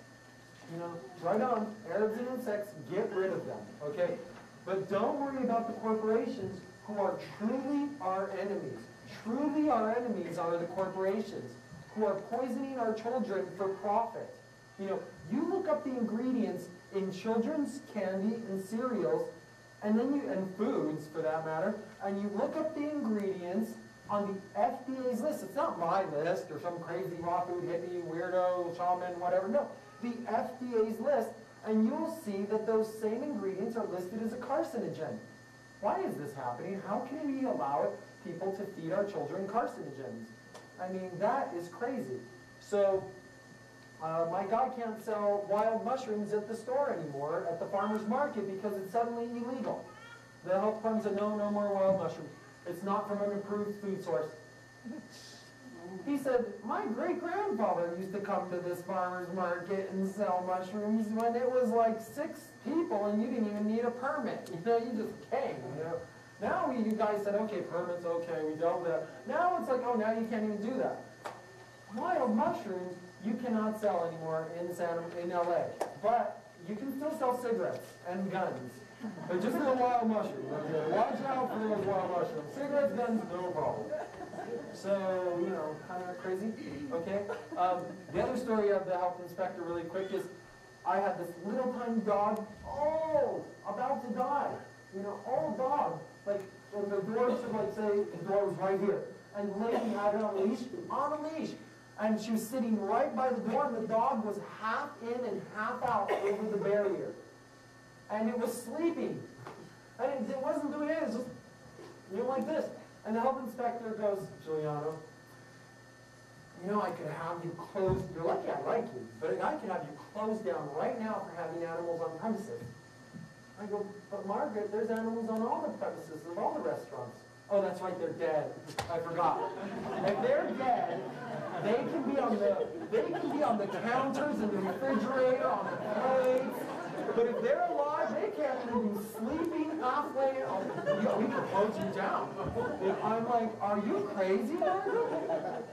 You know, right on, Arabs and insects, get rid of them, okay? But don't worry about the corporations who are truly our enemies. Truly our enemies are the corporations who are poisoning our children for profit. You know, you look up the ingredients in children's candy and cereals, and then you, and foods for that matter, and you look up the ingredients on the FDA's list. It's not my list or some crazy raw food hippie, weirdo, shaman, whatever. No, the FDA's list, and you'll see that those same ingredients are listed as a carcinogen. Why is this happening? How can we allow people to feed our children carcinogens? I mean, that is crazy. So, uh, my guy can't sell wild mushrooms at the store anymore, at the farmer's market, because it's suddenly illegal. The health department said, no, no more wild mushrooms. It's not from an approved food source. He said, my great-grandfather used to come to this farmer's market and sell mushrooms when it was like six people and you didn't even need a permit. You know, you just came, you know. Now you guys said, okay, permits, okay, we dealt with that. Now it's like, oh, now you can't even do that. Wild mushrooms, you cannot sell anymore in San, in LA. But you can still sell cigarettes and guns. But just no wild mushrooms, okay? Watch out for those wild mushrooms. Cigarettes, guns, no problem. So, you know, kind of crazy, okay? Um, the other story of the health inspector really quick is I had this little tiny dog, oh, about to die. You know, old dog. Like, when the door should like say, the door was right here. And lady had it on a leash, on a leash. And she was sitting right by the door and the dog was half in and half out over the barrier. And it was sleeping. And it, it wasn't doing anything, it was just, you know, like this. And the health inspector goes, Juliano, you know, I could have you closed, you're lucky I like you, but I could have you closed down right now for having animals on premises. I go, but Margaret, there's animals on all the premises of all the restaurants. Oh, that's right, they're dead. I forgot. If they're dead, they can be on the, they can be on the counters in the refrigerator, on the plates. But if they're alive, they can't be sleeping halfway. On, yeah, we can close you down. And I'm like, are you crazy, Margaret?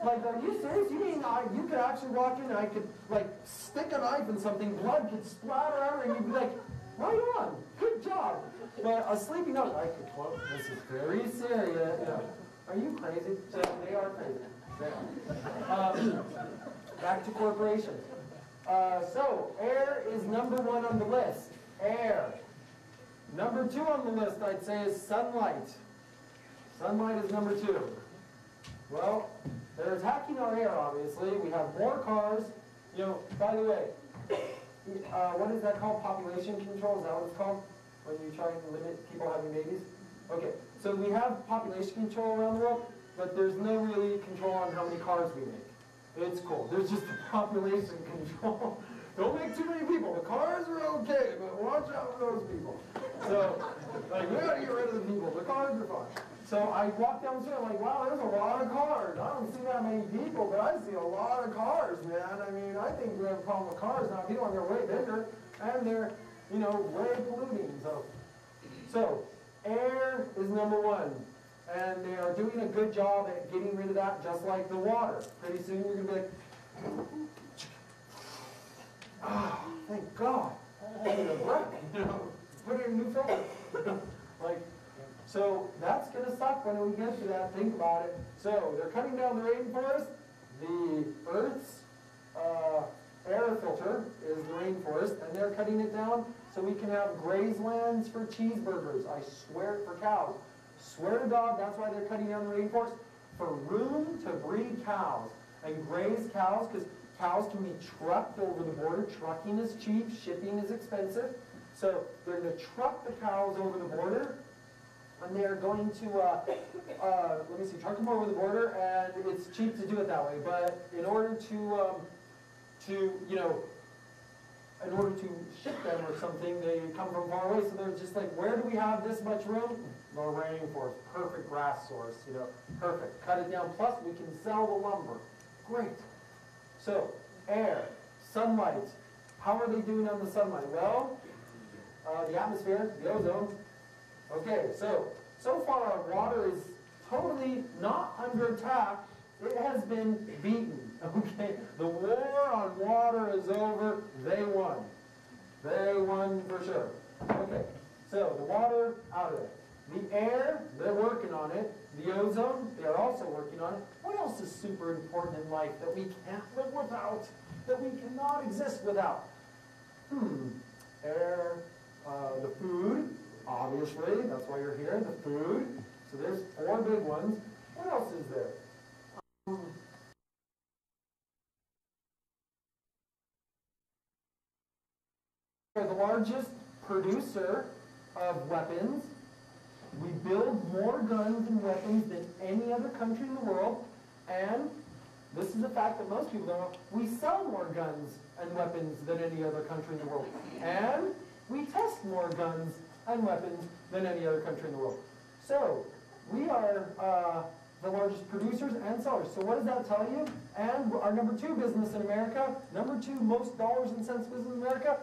Like, are you serious? You mean I, you could actually walk in and I could like stick a knife in something, blood could splatter out, and you'd be like, right on, good job. But a sleeping dog, I could quote, this is very serious. You are you crazy? So they are crazy. Um, back to corporations. Uh, so, air is number one on the list. Air. Number two on the list, I'd say, is sunlight. Sunlight is number two. Well, they're attacking our air, obviously. We have more cars. You know, by the way, uh, what is that called? Population control? Is that what it's called? When you try and limit people having babies? Okay, so we have population control around the world, but there's no really control on how many cars we make. It's cool. There's just a population control. Don't make too many people. The cars are okay, but watch out for those people. So, like, we gotta get rid of the people. The cars are fine. So I walk down the street, I'm like, wow, there's a lot of cars. I don't see that many people, but I see a lot of cars, man. I mean, I think we have a problem with cars now. People are way bigger and they're, you know, way polluting. So, so air is number one. And they are doing a good job at getting rid of that, just like the water. Pretty soon you're gonna be like, ah, thank God. Put in a new filter. like, so that's gonna suck when we get to that, think about it. So they're cutting down the rainforest. The Earth's uh, air filter is the rainforest, and they're cutting it down so we can have grazelands for cheeseburgers. I swear for cows. Swear to God, that's why they're cutting down the rainforest for room to breed cows and graze cows because cows can be trucked over the border. Trucking is cheap, shipping is expensive. So they're going to truck the cows over the border and they're going to, uh, uh, let me see, truck them over the border, and it's cheap to do it that way. But in order to, um, to, you know, in order to ship them or something, they come from far away. So they're just like, where do we have this much room? The rainforest, perfect grass source, you know, perfect. Cut it down. Plus, we can sell the lumber. Great. So, air, sunlight. How are they doing on the sunlight? Well, uh, the atmosphere, the ozone, Okay, so, so far our water is totally not under attack. It has been beaten, okay? The war on water is over. They won. They won for sure. Okay, so the water, out of it. The air, they're working on it. The ozone, they're also working on it. What else is super important in life that we can't live without? That we cannot exist without? Hmm, air, uh, the food, obviously, that's why you're here, the food. So there's four big ones. What else is there? Um, the largest producer of weapons. We build more guns and weapons than any other country in the world. And this is a fact that most people don't know. We sell more guns and weapons than any other country in the world. And we test more guns and weapons than any other country in the world. So, we are uh, the largest producers and sellers. So what does that tell you? And our number two business in America, number two most dollars and cents business in America,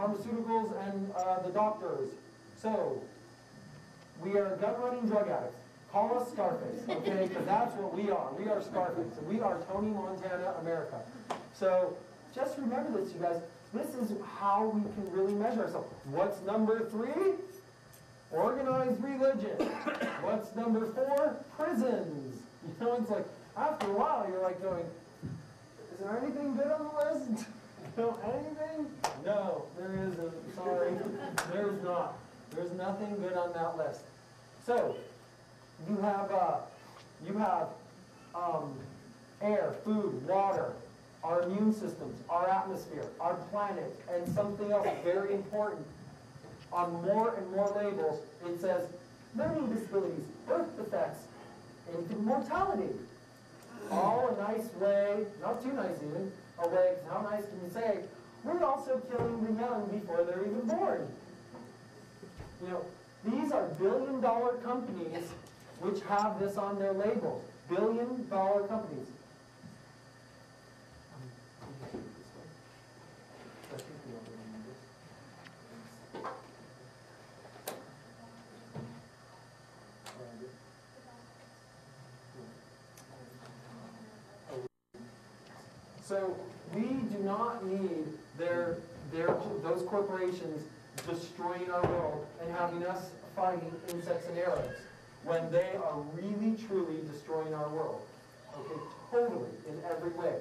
pharmaceuticals, and uh, the doctors. So, we are gun-running drug addicts. Call us Scarface, okay? Because that's what we are. We are Scarface. We are Tony Montana, America. So, just remember this, you guys. This is how we can really measure ourselves. What's number three? Organized religion. What's number four? Prisons. You know, it's like, after a while, you're like going, is there anything good on the list? Know, anything? No, there isn't. Sorry. There's not. There's nothing good on that list. So, you have, uh, you have um, air, food, water, our immune systems, our atmosphere, our planet, and something else very important. On more and more labels, it says learning disabilities, birth defects, infant mortality. All a nice way, not too nice even, how nice can you say, we're also killing the young before they're even born. You know, these are billion dollar companies which have this on their labels. Billion dollar companies. So we do not need their, their, those corporations destroying our world and having us fighting insects and arrows when they are really, truly destroying our world. Okay, totally, in every way.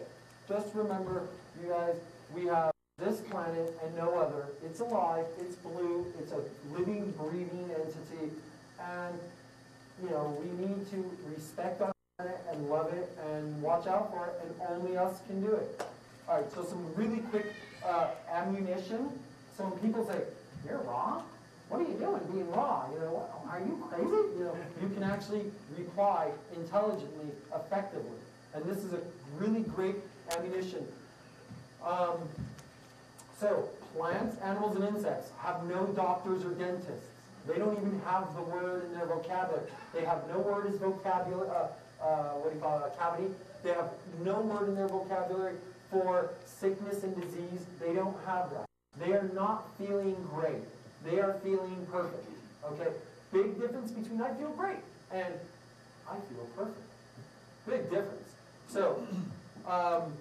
Just remember, you guys, we have this planet and no other. It's alive, it's blue, it's a living, breathing entity, and, you know, we need to respect our planet and love it and watch out for it, and only us can do it. All right, so some really quick uh, ammunition. So when people say, you're raw? What are you doing being raw? You know, are you crazy? You know, you can actually reply intelligently, effectively. And this is a really great ammunition. Um, so, plants, animals, and insects have no doctors or dentists. They don't even have the word in their vocabulary. They have no word as vocabulary, uh, uh, what do you call it, a cavity. They have no word in their vocabulary for sickness and disease. They don't have that. They are not feeling great. They are feeling perfect. Okay? Big difference between I feel great and I feel perfect. Big difference. So, um,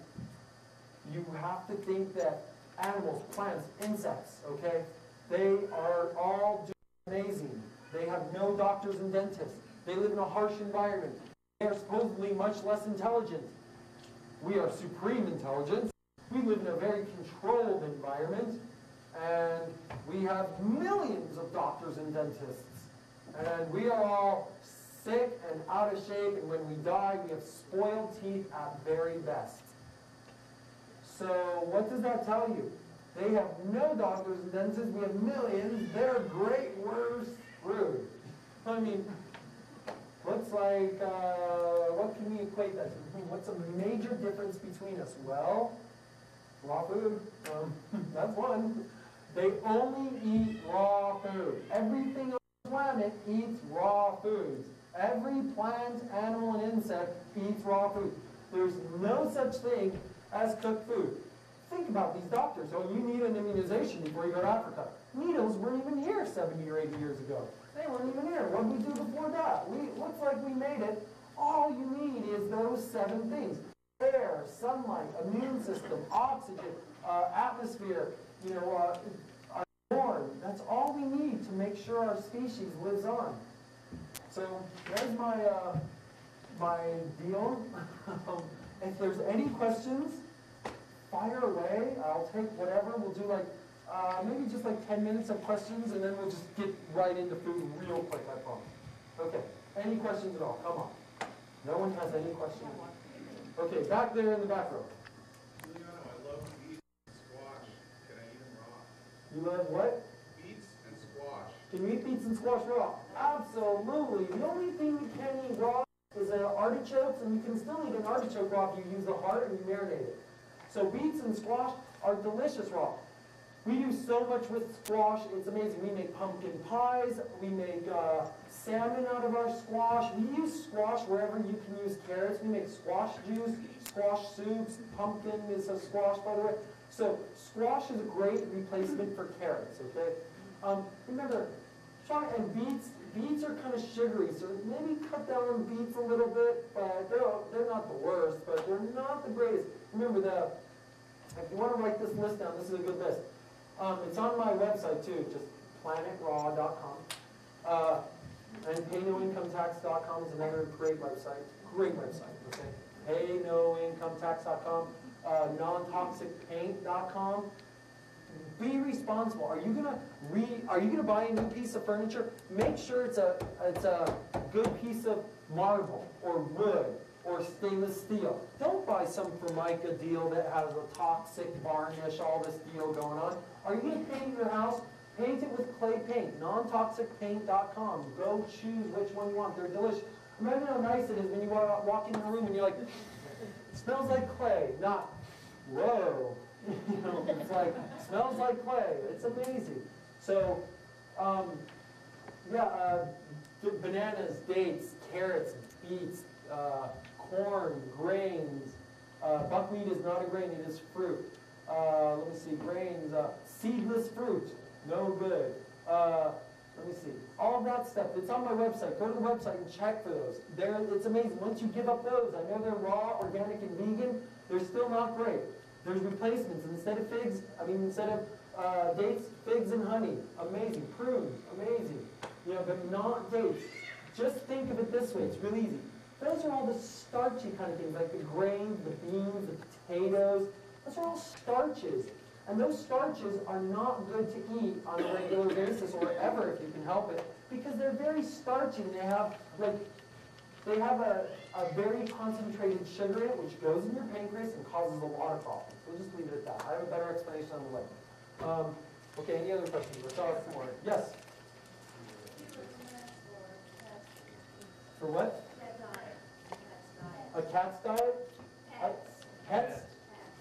you have to think that animals, plants, insects, okay, they are all amazing. They have no doctors and dentists. They live in a harsh environment. They are supposedly much less intelligent. We are supreme intelligence. We live in a very controlled environment, and we have millions of doctors and dentists. And we are all sick and out of shape, and when we die, we have spoiled teeth at very best. So what does that tell you? They have no doctors and dentists, we have millions, they're great, we're screwed. I mean, what's like, uh, what can we equate that to? What's a major difference between us? Well, raw food, um, that's one. They only eat raw food. Everything on the planet eats raw foods. Every plant, animal, and insect eats raw food. There's no such thing as cooked food. Think about these doctors. Oh, you need an immunization before you go to Africa. Needles weren't even here 70 or 80 years ago. They weren't even here. What did we do before that? We looks like we made it. All you need is those seven things: air, sunlight, immune system, oxygen, uh, atmosphere. You know, uh, corn. That's all we need to make sure our species lives on. So there's my uh, my deal. if there's any questions, fire away. I'll take whatever. We'll do like uh, maybe just like 10 minutes of questions, and then we'll just get right into food real quick. I promise. Okay. Any questions at all? Come on. No one has any questions. Okay, back there in the back row. Juliano, I love beets and squash. Can I eat them raw? You love what? Beets and squash. Can you eat beets and squash raw? Absolutely. The only thing you can eat raw is uh, artichokes, and you can still eat an artichoke raw if you use the heart and you marinate it. So beets and squash are delicious raw. We do so much with squash, it's amazing. We make pumpkin pies, we make uh, salmon out of our squash. We use squash wherever you can use carrots. We make squash juice, squash soups, pumpkin is a squash, by the way. So squash is a great replacement for carrots, okay? Um, remember, and beets, beets are kind of sugary, so maybe cut down on beets a little bit, but they're, they're not the worst, but they're not the greatest. Remember the, if you want to write this list down, this is a good list. Um, it's on my website too, just planetraw.com. Uh, and paynoincometax.com is another great website, great website, okay? Paynoincometax.com, uh, nontoxicpaint.com. Be responsible. Are you gonna re, are you gonna buy a new piece of furniture? Make sure it's a, it's a good piece of marble or wood or stainless steel. Don't buy some Formica deal that has a toxic varnish, all this deal going on. Are you gonna paint your house? Paint it with clay paint, nontoxicpaint.com. Go choose which one you want. They're delicious. Imagine how nice it is when you walk into a room and you're like, it smells like clay, not, whoa. You know, it's like, smells like clay. It's amazing. So, um, yeah, uh, bananas, dates, carrots, beets, uh, corn, grains. Uh, buckwheat is not a grain, it is fruit. Uh, let me see, grains, uh, seedless fruit, no good. Uh, let me see, all that stuff, it's on my website. Go to the website and check for those. They're, it's amazing. Once you give up those, I know they're raw, organic, and vegan, they're still not great. There's replacements. Instead of figs, I mean, instead of uh, dates, figs and honey. Amazing. Prunes, amazing. You know, but not dates. Just think of it this way. It's really easy. Those are all the starchy kind of things, like the grains, the beans, the potatoes. Those are all starches. And those starches are not good to eat on a regular basis or ever if you can help it, because they're very starchy and they have like they have a, a very concentrated sugar in it, which goes in your pancreas and causes a lot of problems. We'll just leave it at that. I have a better explanation on the way. Um, okay, any other questions? Let's more. Yes? For what? A cat's diet? A- Pets?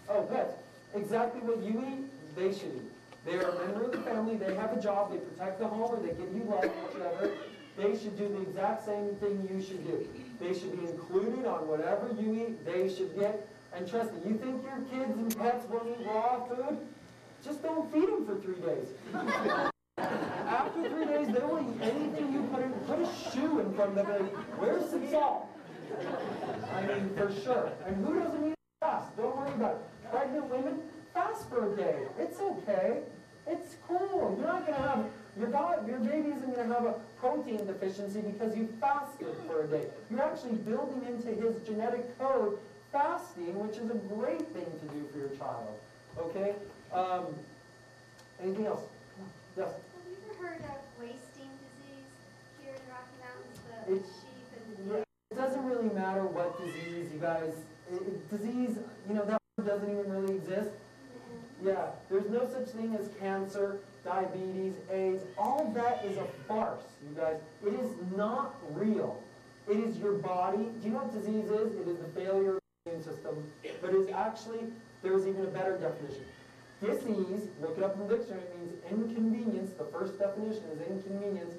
Oh, pets. Exactly what you eat, they should eat. They are a member of the family, they have a job, they protect the home, or they give you love, whatever. They should do the exact same thing you should do. They should be included on whatever you eat, they should get. And trust me, you think your kids and pets won't eat raw food? Just don't feed them for three days. After three days, they will eat anything you put in. Put a shoe in front of them and where's some salt? I mean, for sure. And who doesn't eat fast? Don't worry about it. Pregnant women, fast for a day. It's okay. It's cool. You're not gonna have your God, your baby isn't gonna have a protein deficiency because you fasted for a day. You're actually building into his genetic code fasting, which is a great thing to do for your child. Okay? Um, anything else? Yes. Have you ever heard of wasting disease here in the Rocky Mountains, the It's- sheep and Yeah, it doesn't really matter what disease, you guys. It, it- disease, you know, that doesn't even really exist. Yeah, there's no such thing as cancer, diabetes, AIDS. All that is a farce, you guys. It is not real. It is your body. Do you know what disease is? It is the failure of the immune system. But it's actually, there's even a better definition. Disease, look it up in the dictionary, it means inconvenience. The first definition is inconvenience.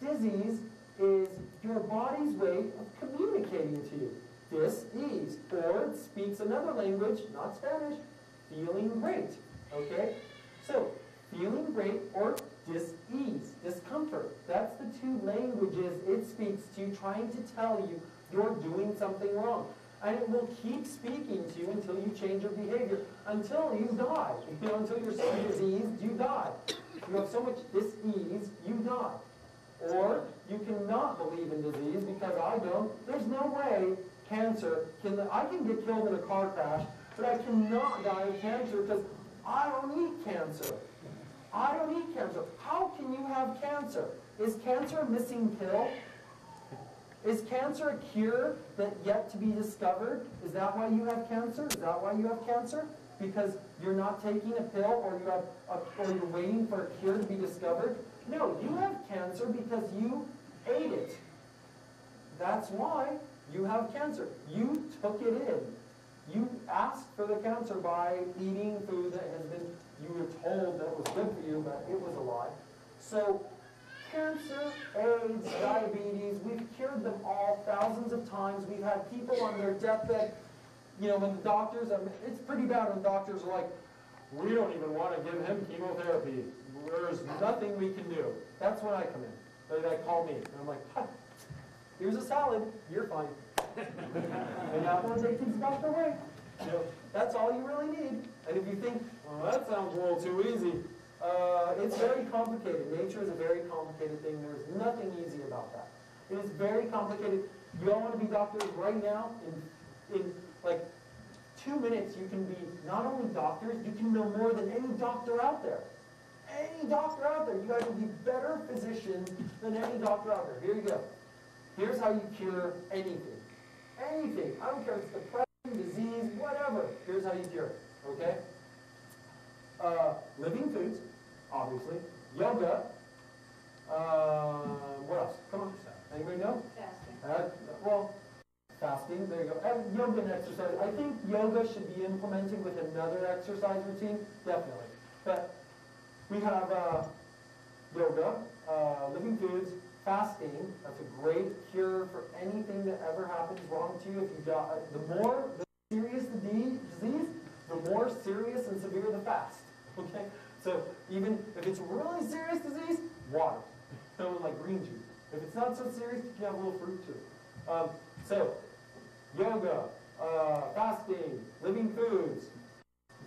Disease is your body's way of communicating to you. Dis-ease. Or it speaks another language, not Spanish, feeling great. Okay? So, feeling great or dis-ease, discomfort. That's the two languages it speaks to you, trying to tell you you're doing something wrong. And it will keep speaking to you until you change your behavior, until you die. You know, until you're so diseased, you die. You have so much dis-ease, you die. Or you cannot believe in disease because I don't. There's no way cancer can. I can get killed in a car crash, but I cannot die of cancer because I don't eat cancer. I don't eat cancer. How can you have cancer? Is cancer a missing pill? Is cancer a cure that yet to be discovered? Is that why you have cancer? Is that why you have cancer? Because you're not taking a pill or you have a, or you're waiting for a cure to be discovered? No, you have cancer because you ate it. That's why you have cancer. You took it in. You asked for the cancer by eating food that has been, you were told that was good for you, but it was a lie. So, cancer, AIDS, diabetes, we've cured them all thousands of times. We've had people on their deathbed, you know, when the doctors, I mean, it's pretty bad when doctors are like, we don't even want to give him chemotherapy. There's nothing we can do. That's when I come in. They call me. And I'm like, "Huh, here's a salad. You're fine. and now one day keeps back away. You know, that's all you really need. And if you think, well, that sounds a little too easy, uh, it's very complicated. Nature is a very complicated thing. There's nothing easy about that. It is very complicated. You all want to be doctors right now? In, in like two minutes, you can be not only doctors, you can know more than any doctor out there. Any doctor out there. You guys will be better physicians than any doctor out there. Here you go. Here's how you cure anything. Anything. I don't care if it's depression, disease, whatever. Here's how you cure it. Okay? Uh, living foods, obviously. Yoga. Uh, what else? Come on. Anybody know? Fasting. Uh, well, fasting, there you go. And yoga and exercise. I think yoga should be implemented with another exercise routine, definitely. But we have uh, yoga, uh, living foods, fasting. That's a great cure for anything that ever happens wrong to you. If you got, the more the serious the disease, the more serious and severe the fast. Okay, so even if it's a really serious disease, water, so like green juice. If it's not so serious, you can have a little fruit too. Um, so, yoga, uh, fasting, living foods,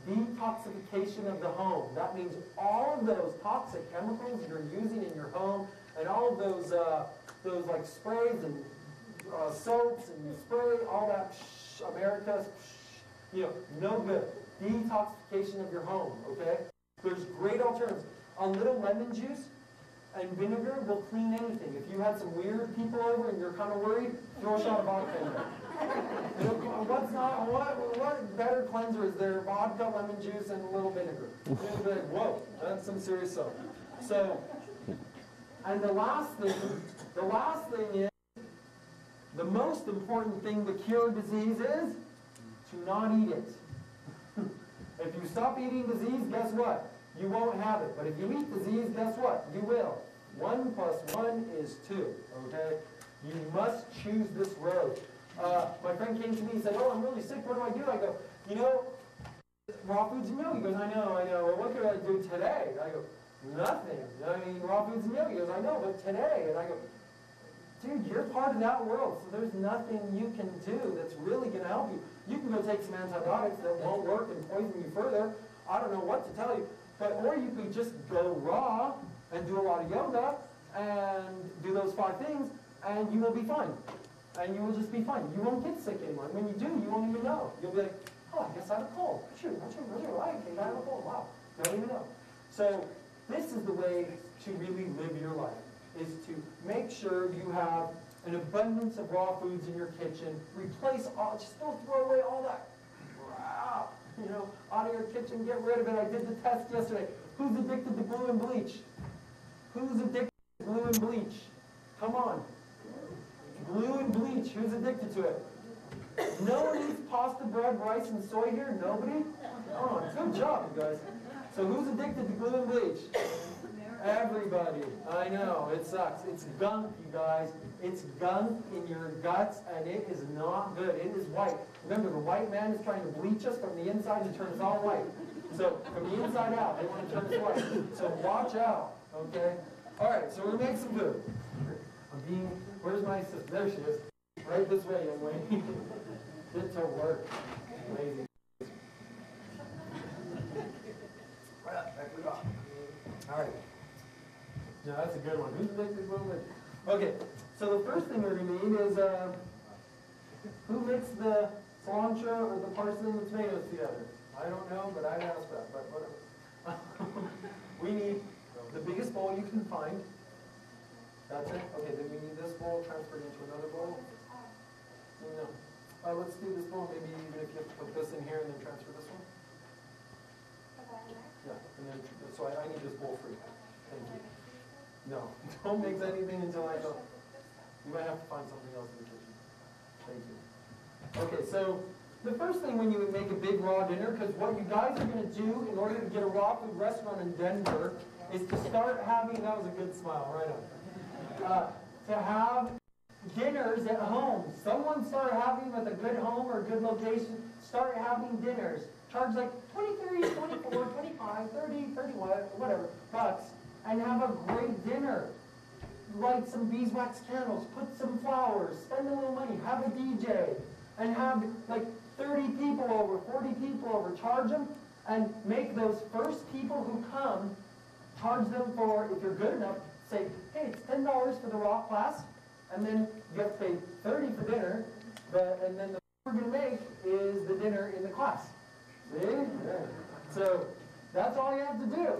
detoxification of the home. That means all of those toxic chemicals you're using in your home, and all of those uh, those like sprays and uh, soaps and spray, all that shh, America, shh, you know, no good. Detoxification of your home. Okay. There's great alternatives. A little lemon juice and vinegar will clean anything. If you had some weird people over and you're kind of worried, throw a shot of vodka in there. What's not, what, what better cleanser is there? Vodka, lemon juice, and a little vinegar. Like, whoa, that's some serious stuff. So, and the last thing, the last thing is, the most important thing to cure disease is to not eat it. if you stop eating disease, guess what? you won't have it. But if you eat disease, guess what? You will. One plus one is two, okay? You must choose this road. Uh, my friend came to me and said, oh, I'm really sick, what do I do? I go, you know, raw foods and yoga. He goes, I know, I know. Well, what could I do today? I go, nothing. I mean, raw foods and yoga. He goes, I know, but today. And I go, dude, you're part of that world, so there's nothing you can do that's really going to help you. You can go take some antibiotics that won't work and poison you further. I don't know what to tell you. But, or you could just go raw and do a lot of yoga and do those five things, and you will be fine. And you will just be fine. You won't get sick anymore. When you do, you won't even know. You'll be like, oh, I guess I had a cold. Shoot, what's your, what's your life? I had a cold. Wow. Don't even know. So this is the way to really live your life, is to make sure you have an abundance of raw foods in your kitchen. Replace all, just don't throw away all that crap, you know, out of your kitchen. Get rid of it. I did the test yesterday. Who's addicted to glue and bleach? Who's addicted to glue and bleach? Come on. Glue and bleach. Who's addicted to it? No one eats pasta, bread, rice, and soy here? Nobody? Oh, good job, you guys. So who's addicted to glue and bleach? Everybody. I know, it sucks. It's gunk, you guys. It's gunk in your guts, and it is not good. It is white. Remember, the white man is trying to bleach us from the inside and turn us all white. So from the inside out, they want to turn us white. So watch out, okay? All right, so we're gonna make some food. I'm being, where's my sister? There she is. Right this way, young lady. Get to work. Lazy. Right, back we go. All right. No, that's a good one. Who's making this one? Okay, so the first thing we're gonna need is, uh, who mixed the cilantro or the parsley and the tomatoes together? I don't know, but I'd ask that, but whatever. We need the biggest bowl you can find. That's it? Okay, then we need this bowl transferred into another bowl. No. Uh, let's do this bowl, maybe even if you have to put this in here and then transfer this one. Yeah, and then, so I, I need this bowl free. Thank you. No, don't mix anything until I go. You might have to find something else in the kitchen. Thank you. Okay, so the first thing when you would make a big raw dinner, because what you guys are gonna do in order to get a raw food restaurant in Denver is to start having, that was a good smile, right on. Uh, to have dinners at home. Someone start having with a good home or good location, start having dinners. Charge like 23, 24, 25, 30, 30, what- whatever, bucks, and have a great dinner. Light some beeswax candles, put some flowers, spend a little money, have a DJ, and have like 30 people over, 40 people over, charge them, and make those first people who come, charge them for, if you're good enough, say, hey, it's ten dollars for the raw class, and then you have to pay thirty for dinner, but, and then the we're gonna make is the dinner in the class. See? Yeah. So, that's all you have to do.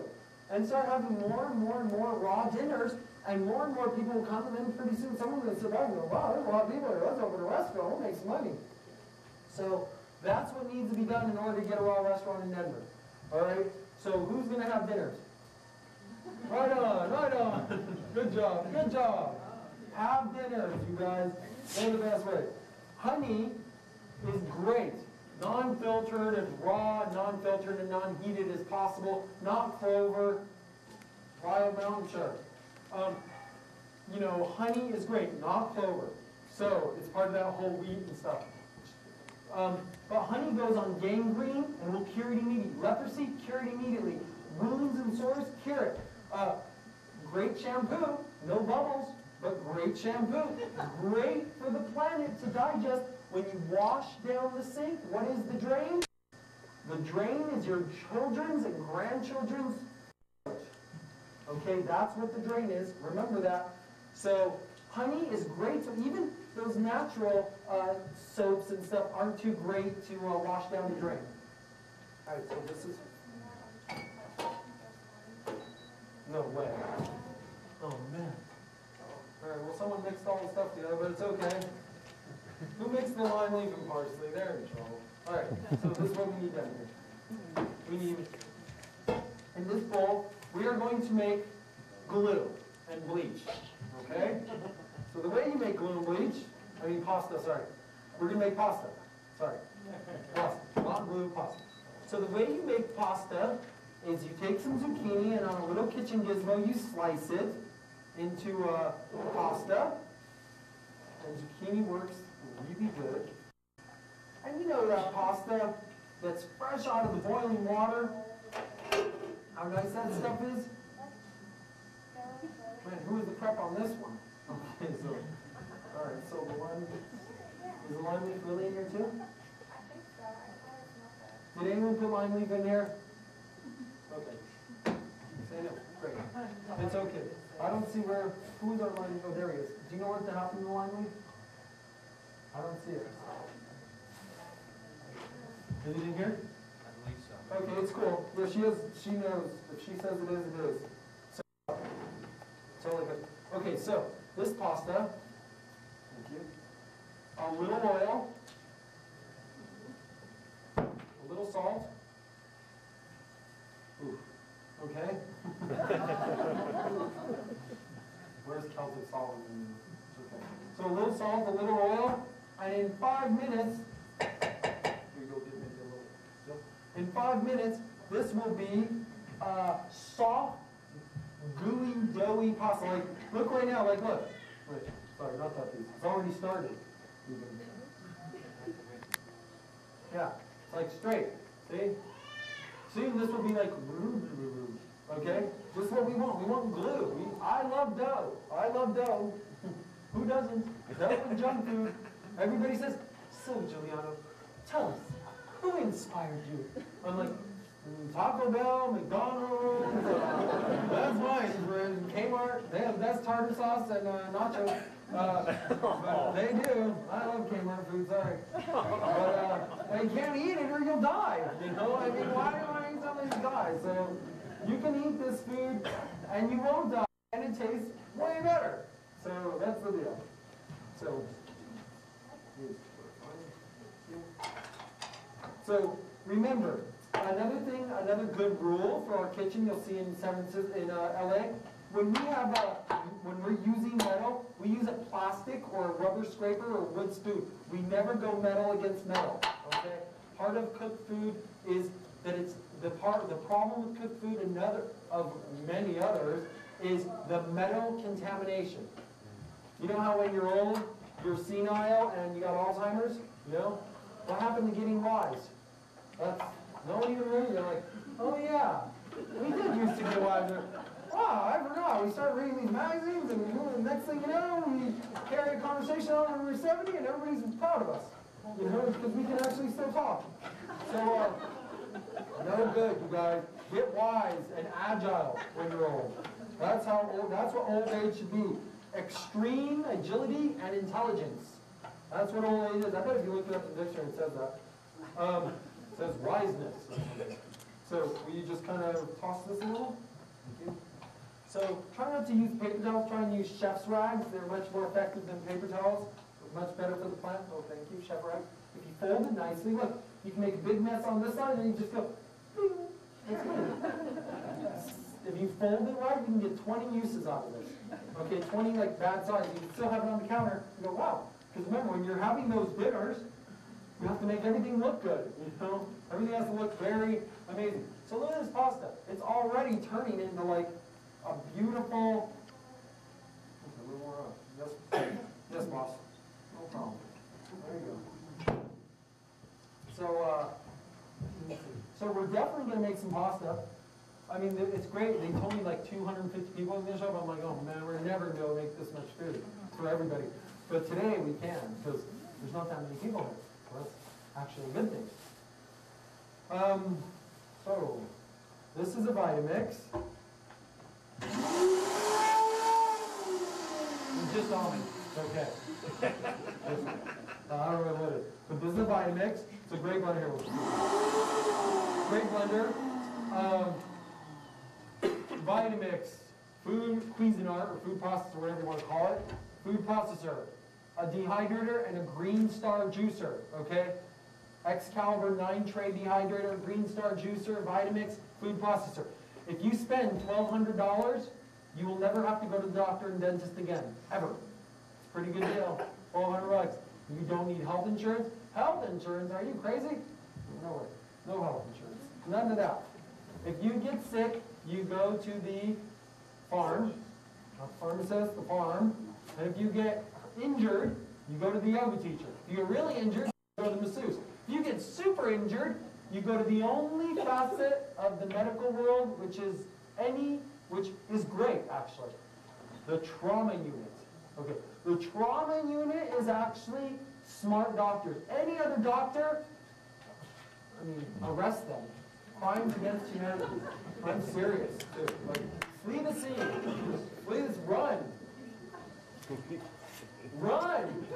And start having more and more and more raw dinners, and more and more people will come, and then pretty soon someone's gonna sit back and go, wow, there's a lot of people here, let's open a restaurant, we'll make some money. So, that's what needs to be done in order to get a raw restaurant in Denver. All right? So, who's gonna have dinners? Right on, right on. Good job, good job. Have dinners, you guys. They're the best way. Honey is great. Non-filtered and raw, non-filtered and non-heated as possible. Not clover, wild mountain shark. Um, you know, honey is great, not clover. So it's part of that whole wheat and stuff. Um, but honey goes on gangrene and will cure it immediately. Leprosy, cure it immediately. Wounds and sores, cure it. Uh, great shampoo, no bubbles, but great shampoo. Great for the planet to digest. When you wash down the sink, what is the drain? The drain is your children's and grandchildren's. Okay, that's what the drain is. Remember that. So honey is great. So even those natural uh, soaps and stuff aren't too great to uh, wash down the drain. All right, so this is. No way. Oh man. All right, well someone mixed all the stuff together, but it's okay. Who mixed the lime leaf and parsley? They're in trouble. All right, so this is what we need down here. We need, in this bowl, we are going to make glue and bleach, okay? So the way you make glue and bleach, I mean pasta, sorry. We're gonna make pasta, sorry. Pasta, not glue, pasta. So the way you make pasta is you take some zucchini and on a little kitchen gizmo, you slice it into a pasta. And zucchini works really good. And you know that pasta that's fresh out of the boiling water? How nice that stuff is? Man, who is the prep on this one? Okay, so, all right, so the lime, is the lime leaf really in here too? Did anyone put lime leaf in here? Great. It's okay. I don't see where, who's our lime, oh, there he is. Do you know what happened to the lime leaf? I don't see it. Is it in here? I believe so. Okay, it's cool. Yeah, she is, she knows. If she says it is, it is. So, totally good. Okay, so, this pasta, thank you, a little oil, a little salt. Ooh, okay? Where's Celtic salt? Okay. So a little salt, a little oil, and in five minutes, here you go, get maybe a little. Yep. In five minutes, this will be uh, soft, gooey, doughy pasta. Like, look right now, like, look. Wait, sorry, not that piece. It's already started. Yeah, it's like straight. See? Soon this will be like, okay? This is what we want. We want glue. We, I love dough. I love dough. Who doesn't? Dough and junk food. Everybody says, so Juliano, tell us, who inspired you? I'm like, "Mm, Taco Bell, McDonald's, uh, that's inspiration. Kmart, they have the best tartar sauce and uh, nachos. Uh, they do. I love Kmart food, sorry. But uh, you can't eat it or you'll die. You know, I mean, why something die? So you can eat this food and you won't die, and it tastes way better. So that's the deal. So. So remember, another thing, another good rule for our kitchen, you'll see in San Francisco, in uh, LA, when we have a, when we're using metal, we use a plastic or a rubber scraper or a wood spoon. We never go metal against metal. Okay. Part of cooked food is that it's the part. The problem with cooked food, another of many others, is the metal contamination. You know how when you're old, you're senile and you got Alzheimer's? You know? What happened to getting wise? That's, no one even really, they're like, oh yeah, we did used to get wise. Wow, I forgot. We started reading these magazines and the next thing you know, we carry a conversation on when we're 70 and everybody's proud of us. You know, because we can actually still talk. So, uh, no good, you guys. Get wise and agile when you're old. That's how old, that's what old age should be. Extreme agility and intelligence. That's what old age is. I bet if you look it up in the dictionary, it says that. Um, it says wiseness. So, will you just kind of toss this a little? So, try not to use paper towels. Try and use chef's rags. They're much more effective than paper towels. Much better for the plant. Oh, thank you, chef rag. If you fold it nicely, look, you can make a big mess on this side, and then you just go, "Bing." It's clean. If you fold it right, you can get 20 uses out of this. Okay, 20 like bad size. You can still have it on the counter. You go, wow. Because remember, when you're having those dinners, you have to make everything look good. You know, everything has to look very amazing. So look at this pasta. It's already turning into like a beautiful. Okay, a little more on. Yes, yes, boss. No problem. There you go. So, uh, so we're definitely gonna make some pasta. I mean, it's great. They told me like 250 people gonna show up. I'm like, oh man, we're never gonna make this much food for everybody. But today we can because there's not that many people here. So that's actually a good thing. Um, so this is a Vitamix. It's just almond. Okay. I don't know what it is. But this is a Vitamix. It's a great blender. Great blender. Um, Vitamix, food Cuisinart, or food processor, whatever you want to call it. Food processor, a dehydrator, and a Green Star juicer, okay? Excalibur 9 tray dehydrator, Green Star juicer, Vitamix, food processor. If you spend $1,200, you will never have to go to the doctor and dentist again, ever. It's a pretty good deal, 1200 bucks. You don't need health insurance. Health insurance, are you crazy? No way, no health insurance, none of that. If you get sick, you go to the farm, the pharmacist, the farm. And if you get injured, you go to the yoga teacher. If you're really injured, you go to the masseuse. If you get super injured, you go to the only facet of the medical world which is any, which is great actually, the trauma unit. Okay, the trauma unit is actually smart doctors. Any other doctor, I mean, arrest them. Crimes against humanity. I'm serious, dude. Like, flee the scene. Please run. Run.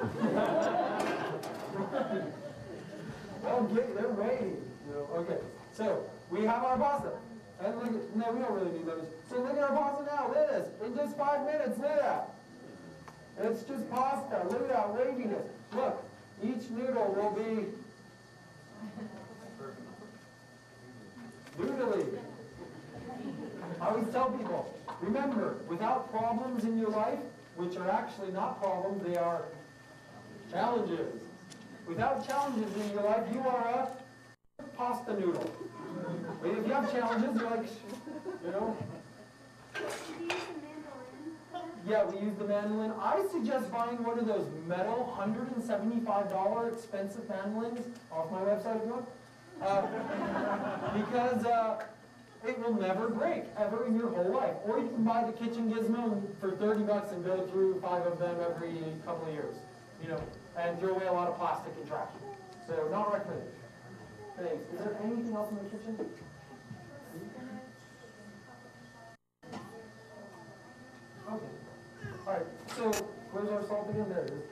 Run. Oh, get, they're waiting. Okay, so we have our pasta. And look at, no, we don't really need those. So look at our pasta now. Look at this. In just five minutes, look at that. It's just pasta. Look at that waviness. Look, each noodle will be noodly. I always tell people, remember, without problems in your life, which are actually not problems, they are challenges. Without challenges in your life, you are a pasta noodle. But if you have challenges, you're like, you know, Did you use the mandolin? Yeah, we use the mandolin. I suggest buying one of those metal $175 expensive mandolins off my website if you want. Uh, because uh, it will never break ever in your whole life. Or you can buy the kitchen gizmo for 30 bucks and go through five of them every couple of years. You know, and throw away a lot of plastic and trash. So not recommended. Thanks. Is there anything else in the kitchen? Okay. All right. So where's our salt again? There it is.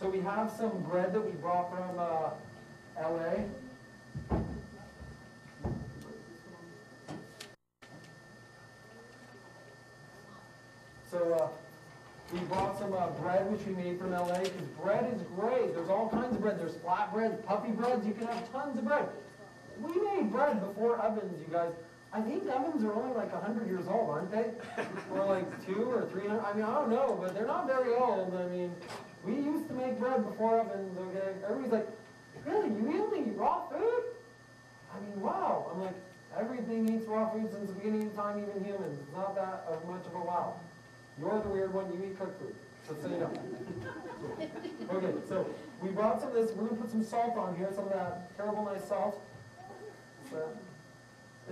So we have some bread that we brought from uh, LA. So uh, we brought some uh, bread which we made from LA because bread is great. There's all kinds of bread. There's flat breads, puffy breads. You can have tons of bread. We made bread before ovens, you guys. I think ovens are only like 100 years old, aren't they? or like two or 300. I mean, I don't know, but they're not very old. I mean, we used to make bread before ovens, okay? Everybody's like, really? You only eat raw food? I mean, wow. I'm like, everything eats raw food since the beginning of time, even humans. It's not that of much of a wow. You're the weird one, you eat cooked food. Just so you know. Okay, so we brought some of this, we're gonna put some salt on here, some of that terrible nice salt. So,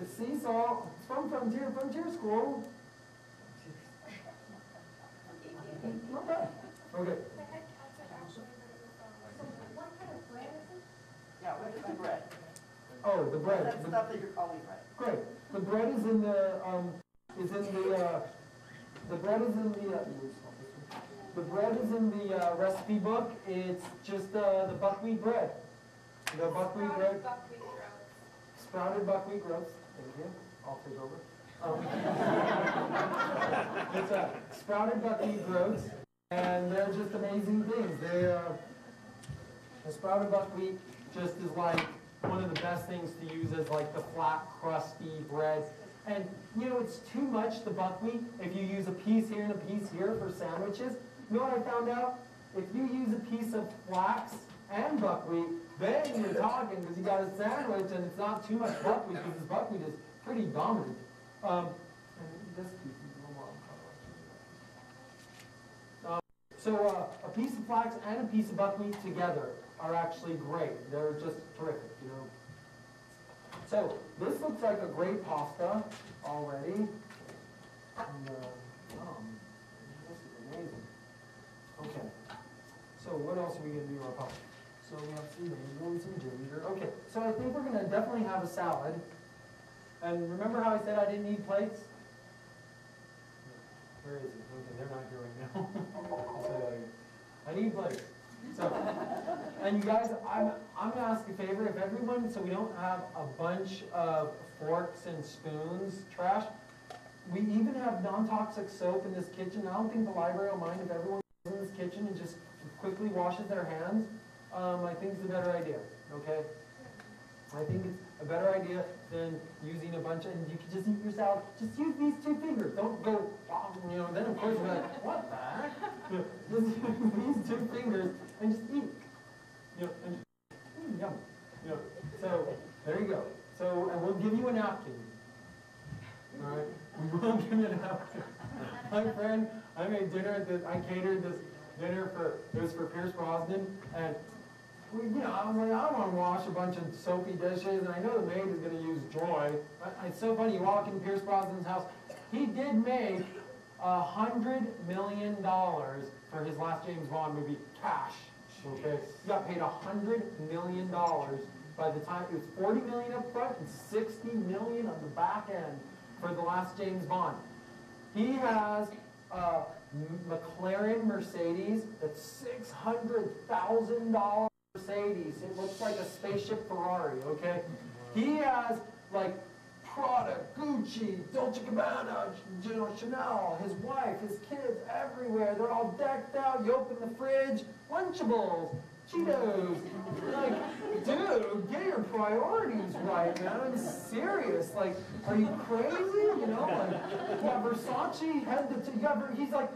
it's sea salt, it's from Frontier, Frontier School. Not bad. Okay, The head outside actually What kind of bread is it? Yeah, what is the bread? oh, the bread. That The- stuff that you're calling bread. Great. The bread is in the, um, is in the, uh, the bread is in the, uh, the bread is in the, uh, recipe book. It's just, uh, the buckwheat bread. The buckwheat bread, buckwheat groats. Sprouted buckwheat groats. Thank you. I'll take over. Um, It's a sprouted buckwheat groats, and they're just amazing things. They, are, the sprouted buckwheat just is like one of the best things to use as like the flat, crusty bread. And you know, it's too much the buckwheat if you use a piece here and a piece here for sandwiches. You know what I found out? If you use a piece of flax and buckwheat, then you're talking because you got a sandwich and it's not too much buckwheat because this buckwheat is pretty dominant. Um, and this piece is a little more uncomfortable. So uh, a piece of flax and a piece of buckwheat together are actually great. They're just terrific, you know. So this looks like a great pasta already. And, uh, um, this is amazing. Okay. So what else are we gonna do to our pasta? So we have some mango and some ginger. Okay. So I think we're gonna definitely have a salad. And remember how I said I didn't need plates? Where is it? Okay, they're not here right now. So, I need plates. So, and you guys, I'm, I'm gonna ask a favor, if everyone, so we don't have a bunch of forks and spoons, trash, we even have non-toxic soap in this kitchen. I don't think the library will mind if everyone goes in this kitchen and just quickly washes their hands. Um, I think it's a better idea, okay? I think it's a better idea than using a bunch of, and you can just eat your salad, just use these two fingers, don't go, "Wow," you know, then of course you're like, what the heck? Just use these two fingers and just eat. You know, and, mm, yum, you know, so, there you go. So, and we'll give you a napkin. All right, we will give you a napkin. My friend, I made dinner at the, I catered this dinner for, it was for Pierce Brosnan, and we, you know, I was I don't wanna wash a bunch of soapy dishes, and I know the maid is gonna use Joy. But It's so funny, you walk in Pierce Brosnan's house, he did make a hundred million dollars for his last James Bond movie, cash, okay? He got paid a hundred million dollars by the time, it was forty million up front and sixty million on the back end for the last James Bond. He has a McLaren Mercedes that's six hundred thousand dollars Mercedes. It looks like a spaceship Ferrari, okay? He has like Prada, Gucci, Dolce Gabbana, you Chanel, his wife, his kids, everywhere. They're all decked out. You open the fridge, Lunchables, Cheetos. Like, dude, get your priorities right, man. I'm serious. Like, are you crazy? You know, like, got Versace head to, got, he's like,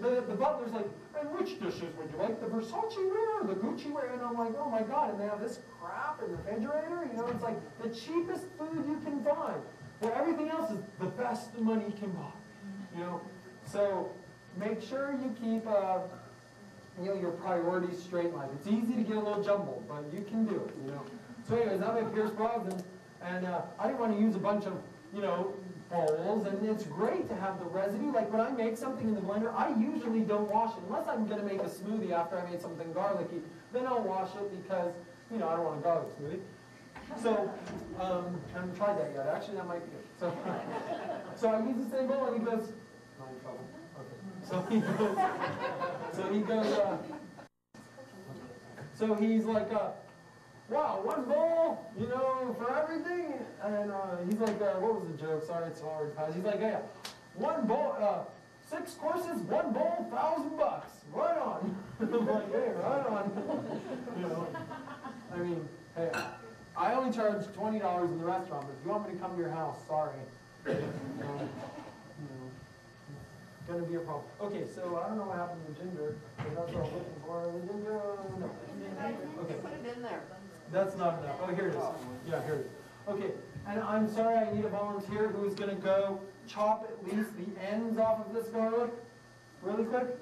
the, the butler's like, and which dishes would you like, the Versace wear or the Gucci wear? And I'm like, oh my God, and they have this crap in the refrigerator? You know, it's like the cheapest food you can find. Where everything else is the best money can buy. You know, so make sure you keep, uh, you know, your priorities straight in life. It's easy to get a little jumbled, but you can do it, you know. So anyways, I'm at Pierce Brosnan, and uh, I didn't want to use a bunch of, you know, bowls, and it's great to have the residue. Like when I make something in the blender, I usually don't wash it, unless I'm gonna make a smoothie after I made something garlicky, then I'll wash it because, you know, I don't want a garlic smoothie. So, um, I haven't tried that yet, actually that might be good. So, so I use the same bowl, and he goes, okay. So he goes, so he goes, uh, so he's like, uh, wow, one bowl, you know, for everything? And uh, he's like, uh, what was the joke? Sorry, it's hard. Paz. He's like, yeah, one bowl, uh, six courses, one bowl, thousand bucks. Right on. I'm like, hey, right on. you know, I mean, hey, I only charge twenty dollars in the restaurant, but if you want me to come to your house, sorry. You know, know, gonna be a problem. Okay, so I don't know what happened to Ginger, but that's what I'm looking for. Ginger, uh, no. Okay. Put it in there. That's not enough. Oh, here it is. Yeah, here it is. Okay, and I'm sorry, I need a volunteer who's gonna go chop at least the ends off of this garlic, really quick.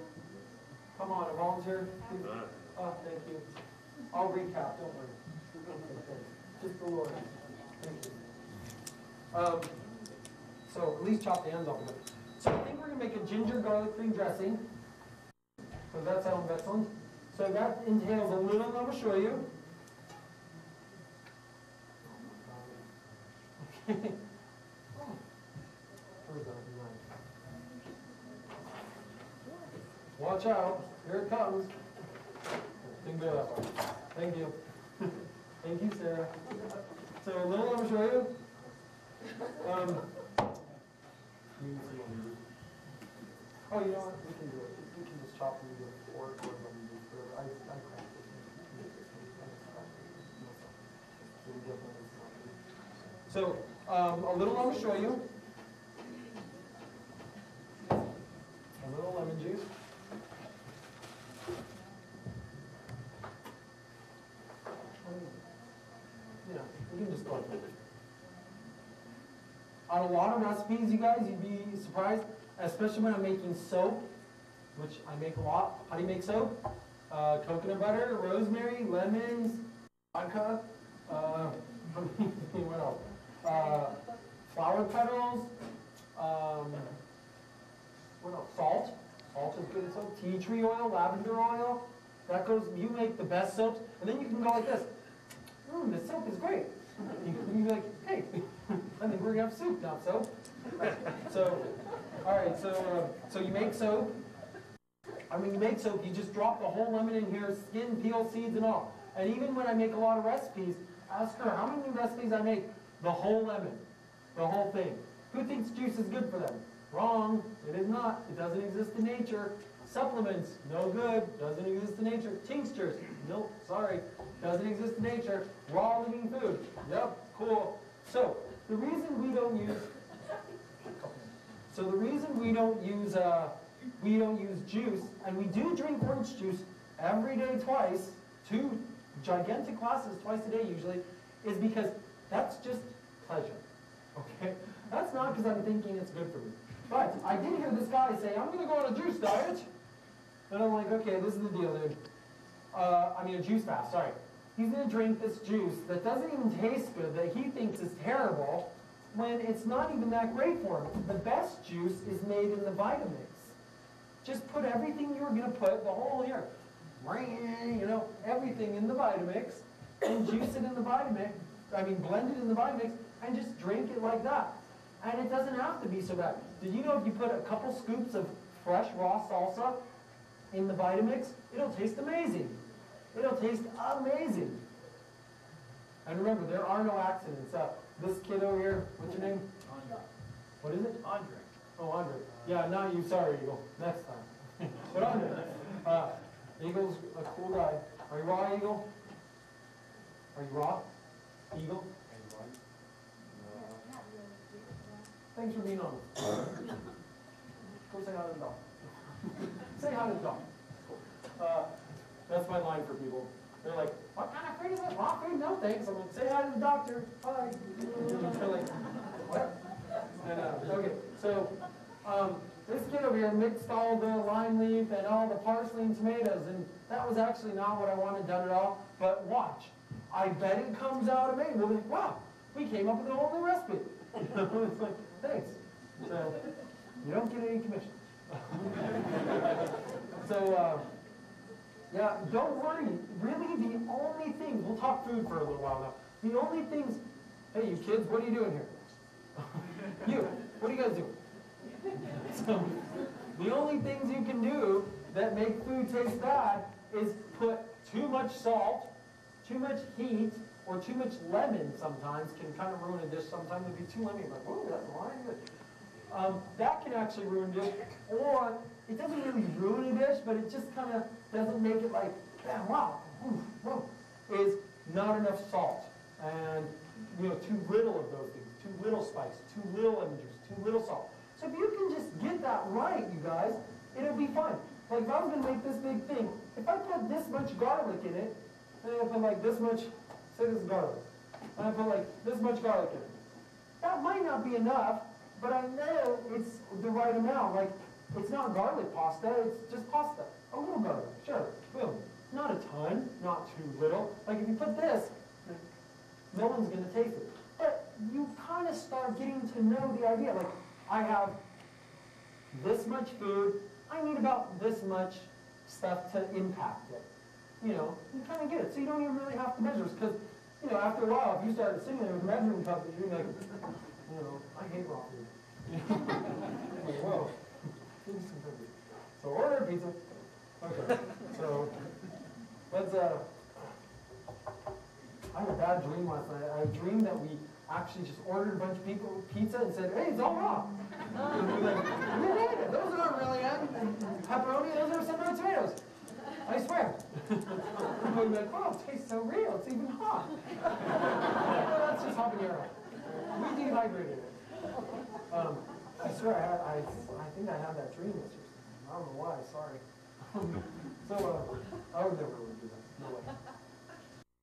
Come on, a volunteer. please. Oh, thank you. I'll recap, don't worry. Just the Lord. Thank you. Um, so at least chop the ends off of it. So I think we're gonna make a ginger garlic cream dressing. Does that sound excellent? So that entails a little, I'm gonna show you. Okay. Where's that line? Watch out, here it comes. Didn't go that far. Thank you. Thank you, Sarah. So a little, I'm show you. Um. Oh, you know what, we can do it, we can just chop and do it, or, or I, I cracked it. So um, a little gonna show you. A little lemon juice. Yeah, you can just go that. On a lot of recipes, you guys, you'd be surprised, especially when I'm making soap, which I make a lot. How do you make soap? Uh, coconut butter, rosemary, lemons, vodka, uh, what else? Uh, flower petals, um, what else? Salt. Salt is good soap. Tea tree oil, lavender oil. That goes, you make the best soaps. And then you can go like this. Mmm, this soap is great. You can be like, hey, I think we're gonna have soup, not soap. So, all right, so, uh, so you make soap. I mean, you make soap, you just drop the whole lemon in here, skin, peel, seeds, and all. And even when I make a lot of recipes, ask her how many recipes I make. The whole lemon, the whole thing. Who thinks juice is good for them? Wrong. It is not. It doesn't exist in nature. Supplements, no good. Doesn't exist in nature. Tinctures, nope. Sorry, doesn't exist in nature. Raw living food. Yep. Cool. So the reason we don't use so the reason we don't use uh, we don't use juice, and we do drink orange juice every day twice, two gigantic glasses twice a day usually is because that's just pleasure. Okay? That's not because I'm thinking it's good for me. But I did hear this guy say, I'm gonna go on a juice diet. And I'm like, okay, this is the deal, dude. Uh, I mean, a juice fast, sorry. He's gonna drink this juice that doesn't even taste good, that he thinks is terrible, when it's not even that great for him. The best juice is made in the Vitamix. Just put everything you're gonna put, the whole here, you know, everything in the Vitamix, and juice it in the Vitamix, I mean, blend it in the Vitamix, and just drink it like that. And it doesn't have to be so bad. Did you know if you put a couple scoops of fresh raw salsa in the Vitamix, it'll taste amazing. It'll taste amazing. And remember, there are no accidents. Uh, this kid over here, what's your name? Andre. What is it? Andre. Oh, Andre. Yeah, not you. Sorry, Eagle. Next time. but Andre. Uh, Eagle's a cool guy. Are you raw, Eagle? Are you raw? Eagle? Thanks for being honest. Go say hi to the dog. say hi to the dog. Uh, that's my line for people. They're like, what kind of food is this? Raw food? No thanks. I'm like, say hi to the doctor. Hi. They're like, what? And, uh, okay, so, um, this kid over here mixed all the lime leaf and all the parsley and tomatoes, and that was actually not what I wanted done at all, but watch. I bet it comes out amazing. We'll like, wow, we came up with a whole new recipe. it's like, thanks. So, you don't get any commission. so, uh, yeah, don't worry. Really, the only thing, we'll talk food for a little while now. The only things, hey, you kids, what are you doing here? you, what are you guys doing? So, the only things you can do that make food taste bad is put too much salt, too much heat, or too much lemon sometimes can kind of ruin a dish. Sometimes it'd be too lemony, like, oh, that's lime. Um, that can actually ruin a dish. Or it doesn't really ruin a dish, but it just kind of doesn't make it like, yeah, wow, whoa, is not enough salt. And, you know, too little of those things. Too little spice, too little lemon juice, too little salt. So if you can just get that right, you guys, it'll be fine. Like if I was gonna make this big thing, if I put this much garlic in it, and I put like this much, say this is garlic, and I put like this much garlic in that might not be enough, but I know it's the right amount. Like it's not garlic pasta, it's just pasta. A little garlic, sure, boom. Not a ton, not too little. Like if you put this, no one's gonna taste it. But you kind of start getting to know the idea. Like I have this much food, I need about this much stuff to impact it. You know, you kind of get it. So you don't even really have to measure it, because, you know, after a while, if you start sitting there with measuring cup, you're like, you know, I hate raw food. like, whoa. So order a pizza. Okay, so let's, uh, I had a bad dream last night. I dreamed that we actually just ordered a bunch of people pizza and said, hey, it's all raw. And we're like, we made it. Those aren't really onion, pepperoni, those are some tomatoes. I swear. and we're like, wow, it tastes so real. It's even hot. well, that's just habanero. We dehydrated it. Um, I swear, I, I, I think I had that dream yesterday. I don't know why, sorry. so, uh, I would never really do that. No way.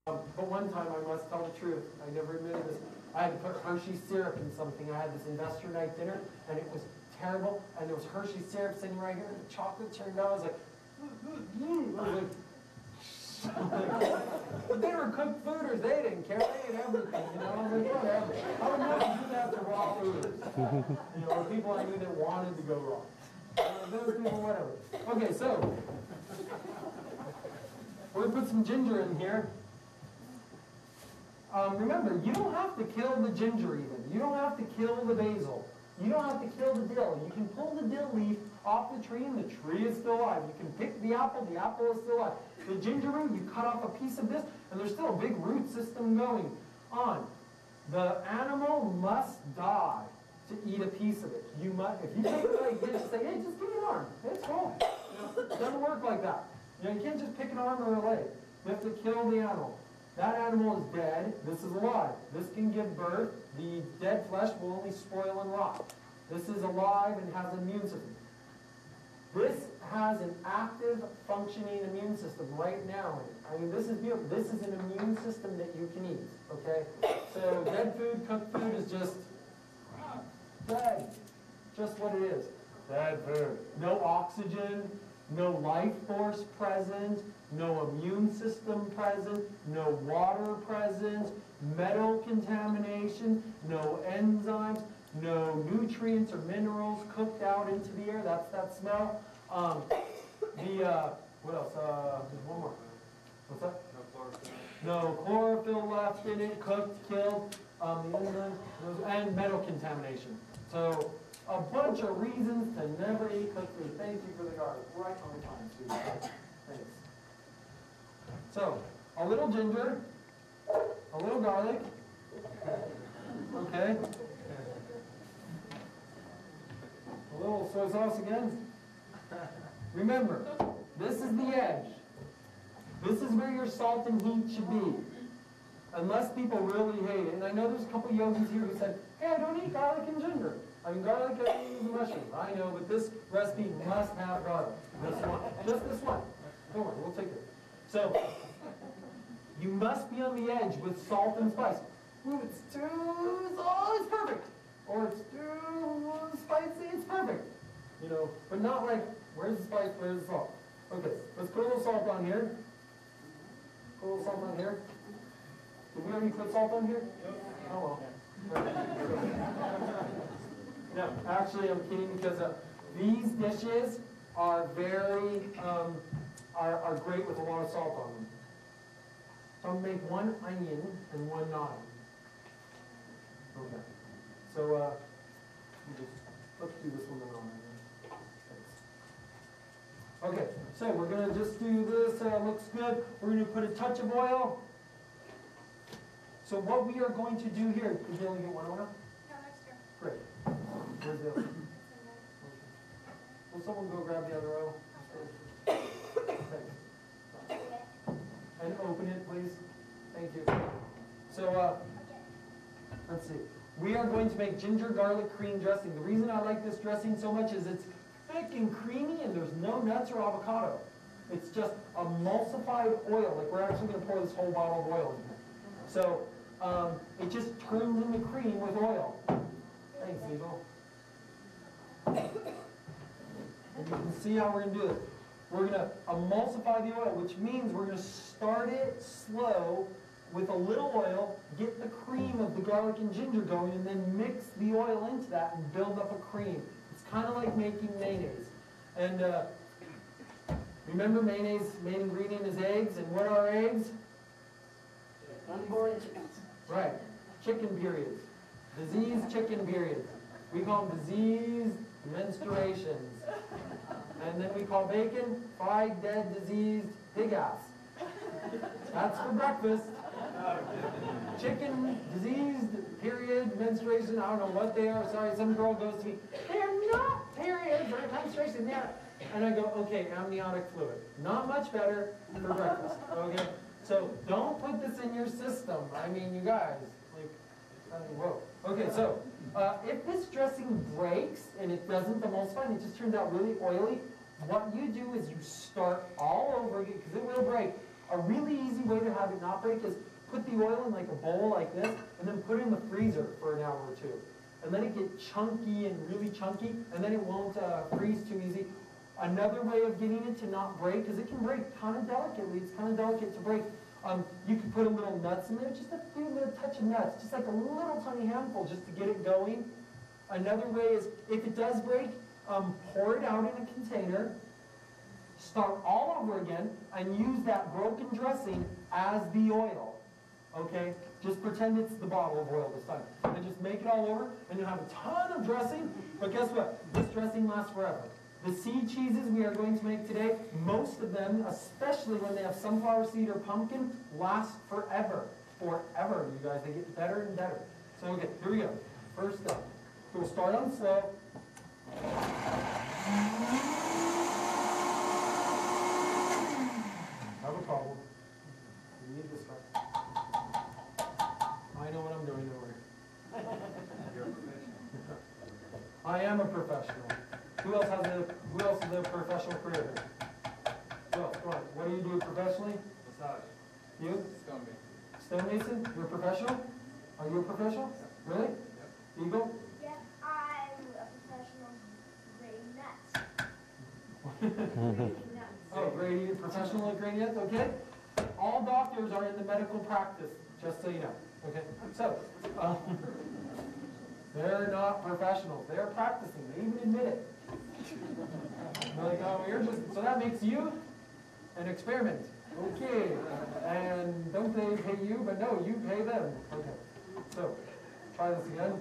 Um, but one time, I must tell the truth, I never admitted this. I had to put Hershey syrup in something. I had this investor night dinner, and it was terrible. And there was Hershey syrup sitting right here, and the chocolate turned out. I was like, mm, I was like, but they were cooked fooders. They didn't care. They ate everything, you know. I was like, whatever. I would never do that to raw fooders. You know, or people I knew that wanted to go raw. Uh, those people, whatever. Okay, so we're gonna put some ginger in here. Um, remember, you don't have to kill the ginger even. You don't have to kill the basil. You don't have to kill the dill. You can pull the dill leaf off the tree and the tree is still alive. You can pick the apple, the apple is still alive. The ginger root, you cut off a piece of this and there's still a big root system going on. The animal must die to eat a piece of it. You must, if you take it like this, say, hey, just give me an arm. It's cool. You know, it doesn't work like that. You know, you can't just pick an arm or a leg. You have to kill the animal. That animal is dead. This is alive. This can give birth. The dead flesh will only spoil and rot. This is alive and has an immune system. This has an active functioning immune system right now. I mean, this is beautiful. This is an immune system that you can eat, okay? So dead food, cooked food is just ah, dead. Just what it is. Dead food. No oxygen, no life force present, no immune system present, no water present, metal contamination, no enzymes, no nutrients or minerals cooked out into the air. That's that smell. Um, the, uh, what else? Uh, there's one more. What's that? No chlorophyll No chlorophyll left in it, cooked, killed, um, the enzymes, and metal contamination. So, a bunch of reasons to never eat cooked food. Thank you for the garlic, right on time, sweetie. Thanks. So, a little ginger, a little garlic, okay? A little soy sauce again. Remember, this is the edge. This is where your salt and heat should be. Unless people really hate it. And I know there's a couple yogis here who said, hey, I don't eat garlic and ginger. I mean, garlic and mushrooms. I know, but this recipe must have garlic. This one. Just this one. Don't worry, we'll take it. So, you must be on the edge with salt and spice. Ooh, it's too, oh, it's perfect. Or it's too spicy, it's perfect. You know, but not like, where's the spice, where's the salt? Okay, let's put a little salt on here. Put a little salt on here. Did we already put salt on here? Yep. Oh, well. No, actually, I'm kidding because uh, these dishes are very, um, are, are great with a lot of salt on them. So I'm gonna make one onion and one non. Okay. So, uh, let's do this one on. Okay, so we're gonna just do this, uh, looks good. We're gonna put a touch of oil. So what we are going to do here, did you only get one oil? No, extra. Great. Where's the other? Will someone go grab the other oil? And open it, please. Thank you. So, uh, let's see. We are going to make ginger garlic cream dressing. The reason I like this dressing so much is it's thick and creamy and there's no nuts or avocado. It's just emulsified oil. Like we're actually going to pour this whole bottle of oil in here. So, um, it just turns into cream with oil. And you can see how we're gonna do it. We're gonna emulsify the oil, which means we're gonna start it slow with a little oil, get the cream of the garlic and ginger going, and then mix the oil into that and build up a cream. It's kind of like making mayonnaise. And uh, remember mayonnaise, main ingredient is eggs, and what are eggs? Unborn chickens. Right, chicken periods, diseased chicken periods. We call them diseased menstruations. And then we call bacon fried, dead, diseased pig ass. That's for breakfast. Chicken, diseased, period, menstruation, I don't know what they are, sorry, some girl goes to me, they're not periods or menstruation, they're, and I go, okay, amniotic fluid. Not much better for breakfast, okay? So don't put this in your system, I mean, you guys, Whoa. Okay, so, uh, if this dressing breaks and it doesn't emulsify and it just turns out really oily, what you do is you start all over again, because it will break. A really easy way to have it not break is put the oil in like a bowl like this, and then put it in the freezer for an hour or two. And let it get chunky and really chunky, and then it won't uh, freeze too easy. Another way of getting it to not break, because it can break kind of delicately, it's kind of delicate to break. Um, you can put a little nuts in there, just a few little touch of nuts, just like a little tiny handful just to get it going. Another way is, if it does break, um, pour it out in a container, start all over again, and use that broken dressing as the oil. Okay? Just pretend it's the bottle of oil this time. And just make it all over, and you'll have a ton of dressing. But guess what? This dressing lasts forever. The seed cheeses we are going to make today, most of them, especially when they have sunflower seed or pumpkin, last forever. Forever, you guys. They get better and better. So, okay, here we go. First up. We'll start on slow. Have a problem. You need this one. I know what I'm doing, don't worry. I am a professional. Who else has a, who else has a professional career here? Who else? Come on, what do you do professionally? Massage. You? Stone Stonemason? You're a professional? Are you a professional? Really? Eagle? Yeah, I'm a professional grading nuts. Grading nuts. Oh, grading, professional at grading nuts, okay? All doctors are in the medical practice, just so you know, okay? So, um, they're not professionals, they're practicing, they even admit it. They're like, oh, you're just, so that makes you an experiment, okay? And don't they pay you, but no, you pay them, okay? So, try this again.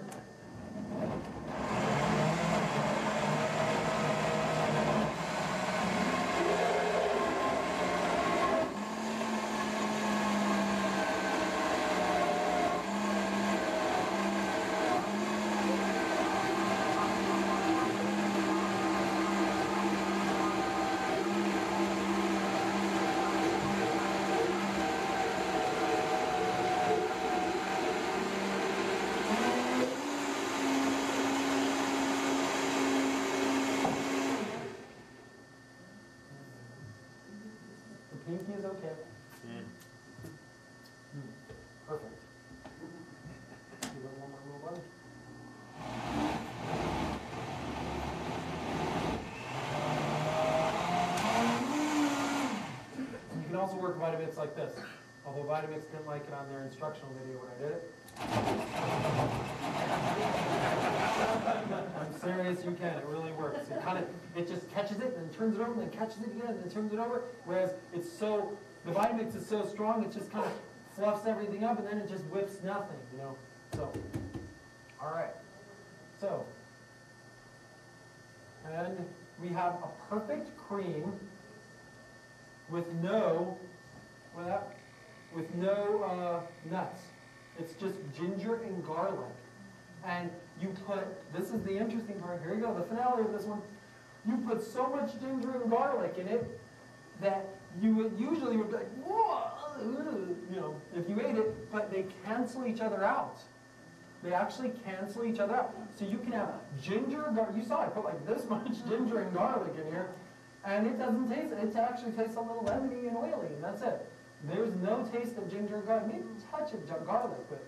The pinky is okay. Hmm, Perfect. Give it one more little button. You can also work Vitamix like this, although Vitamix didn't like it on their instructional video when I did it. I'm serious, you can, it really works. It kind of, it just catches it, and turns it over, and then catches it again, and then turns it over, whereas it's so, the Vitamix is so strong, it just kind of fluffs everything up, and then it just whips nothing, you know? So, all right. So, and we have a perfect cream with no, with no uh, nuts. It's just ginger and garlic. And you put, this is the interesting part, here you go, the finale of this one. You put so much ginger and garlic in it that you would usually would be like, whoa, you know, if you ate it, but they cancel each other out. They actually cancel each other out. So you can have ginger, you saw I put like this much ginger and garlic in here, and it doesn't taste. It actually tastes a little lemony and oily, and that's it. There's no taste of ginger and garlic, maybe a touch of garlic, but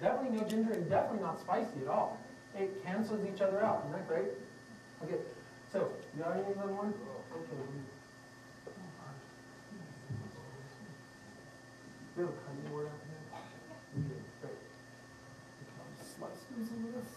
definitely no ginger and definitely not spicy at all. It cancels each other out. Isn't that great? Okay, so you got any other one? Okay. Board out here. We do, great. We can always Slice through some of this.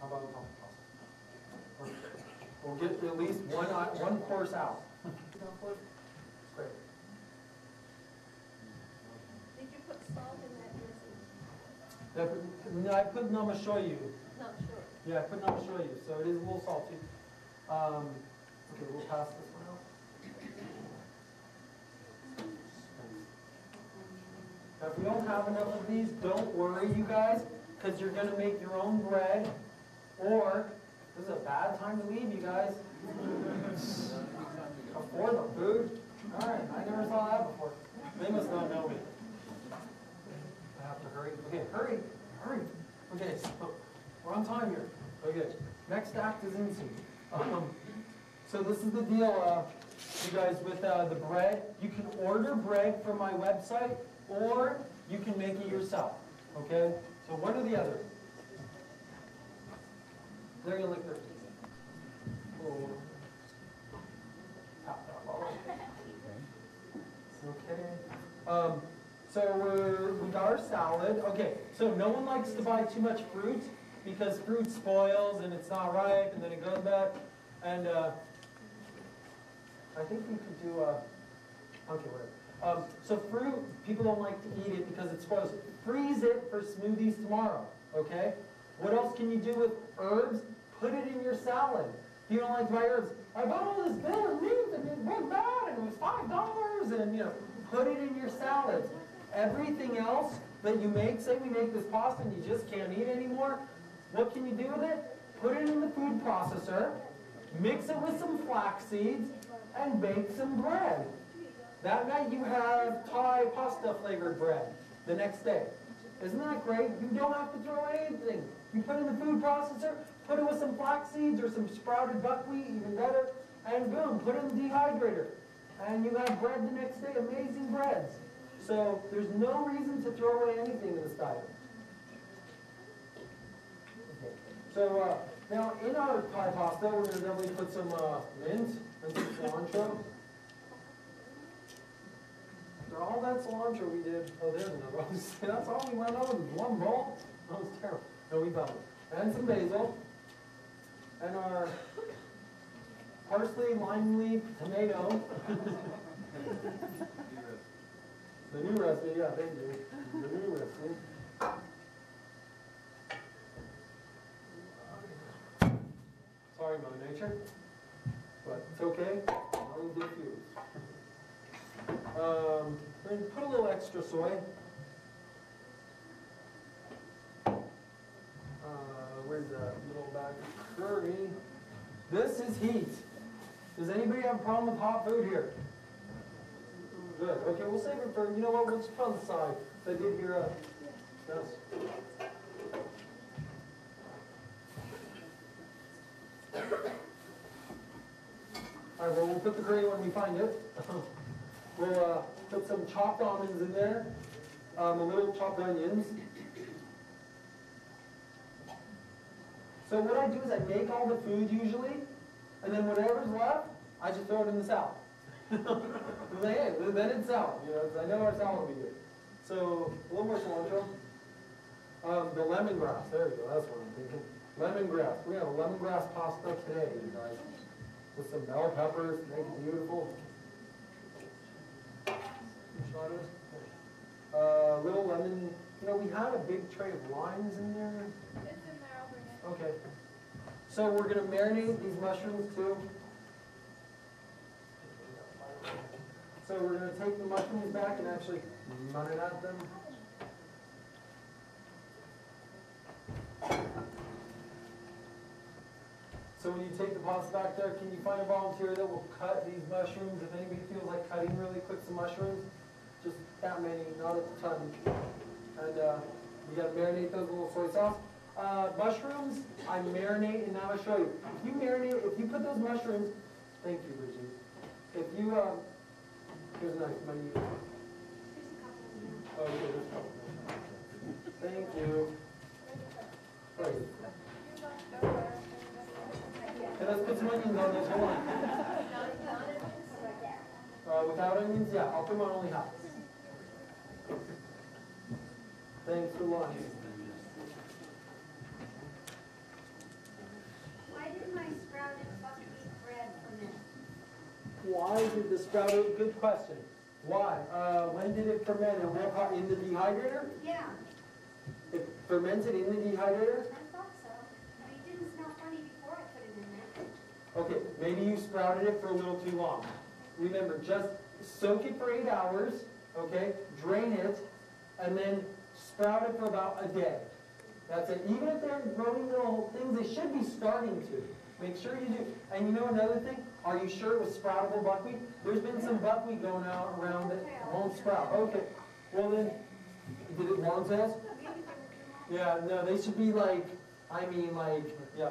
How about a couple pasta? We'll get at least one, uh, one course out. Great. Did you put salt in that dressing? Yeah, but- No, I put namashoyu. Not sure. Yeah, I put namashoyu, so it is a little salty. Um, okay, we'll pass this one out. Now, If we don't have enough of these, don't worry, you guys, because you're gonna make your own bread, or, this is a bad time to leave, you guys. Before the food? All right, I never saw that before. They must not know me. I have to hurry. Okay, hurry, hurry. Okay, so we're on time here. Okay, next act is in Um, so this is the deal, uh, you guys, with uh, the bread. You can order bread from my website, or you can make it yourself. Okay? So one or the other. They're gonna lick their. Okay. Um, so we're, we got our salad. Okay, so no one likes to buy too much fruit because fruit spoils and it's not ripe and then it goes bad. And uh, I think we could do uh, okay, whatever. Um, so fruit, people don't like to eat it because it spoils. Freeze it for smoothies tomorrow. Okay. What else can you do with herbs? Put it in your salad. You don't like buy herbs. I bought all this bitter meat and it went bad and it was five dollars and you know, put it in your salads. Everything else that you make, say we make this pasta and you just can't eat anymore, what can you do with it? put it in the food processor, mix it with some flax seeds, and bake some bread. That night you have Thai pasta flavored bread the next day. Isn't that great? You don't have to throw anything. You put it in the food processor, put it with some flax seeds or some sprouted buckwheat, even better, and boom, put it in the dehydrator. And you have bread the next day, amazing breads. So there's no reason to throw away anything in this diet. Okay. So uh, now in our Thai pasta, we're gonna definitely put some uh, mint and some cilantro. After all that cilantro we did, oh there's another one. That's all we went on, one bowl? That was terrible. No, we it. And some basil. And our parsley, lime leaf, tomato. The new recipe, yeah, thank you. The new recipe. Sorry, Mother Nature, but it's okay. I'll do you. Um, we're put a little extra soy. Uh, where's that little bag This is heat. Does anybody have a problem with hot food here? Good, okay, we'll save it for, you know what, on the side. I did hear a, yes. All right, well, we'll put the curry when we find it. We'll, uh, put some chopped almonds in there, um, a little chopped onions. So what I do is I make all the food usually, and then whatever's left, I just throw it in the salad. Then it's salad, you know, I know our salad will be good. So, a little more cilantro. Um, the lemongrass, there you go, that's what I'm thinking. Lemongrass, we have a lemongrass pasta today, you guys. With some bell peppers, make it beautiful. Uh, little lemon, you know, we had a big tray of limes in there. Okay. So we're gonna marinate these mushrooms too. So we're gonna take the mushrooms back and actually marinate them. So when you take the pasta back there, can you find a volunteer that will cut these mushrooms? If anybody feels like cutting really quick some mushrooms, just that many, not a ton. And, uh, you gotta marinate those little soy sauce. Uh, mushrooms, I marinate, and now I'll show you. If you marinate, if you put those mushrooms, thank you, Bridget. If you, uh, here's a knife, use it. Oh, okay, there's a couple. Thank you. Right. Okay, let's put some onions on this, hold on. Uh, without onions, yeah, I'll put them on only half. Thanks for lunch. Why did my sprouted buckwheat bread ferment? Why did the sprouted, good question. Why? Uh, when did it ferment? In what part, in the dehydrator? Yeah, It fermented in the dehydrator? I thought so. But it didn't smell funny before I put it in there. Okay, maybe you sprouted it for a little too long. Remember, just soak it for eight hours, okay? Drain it, and then sprout it for about a day. That's it. Even if they're growing little things, they should be starting to. Make sure you do. And you know another thing? Are you sure it was sproutable buckwheat? There's been some buckwheat going out around that won't sprout. Okay, well then, did it long tails? Yeah, no, they should be like, I mean like, yeah.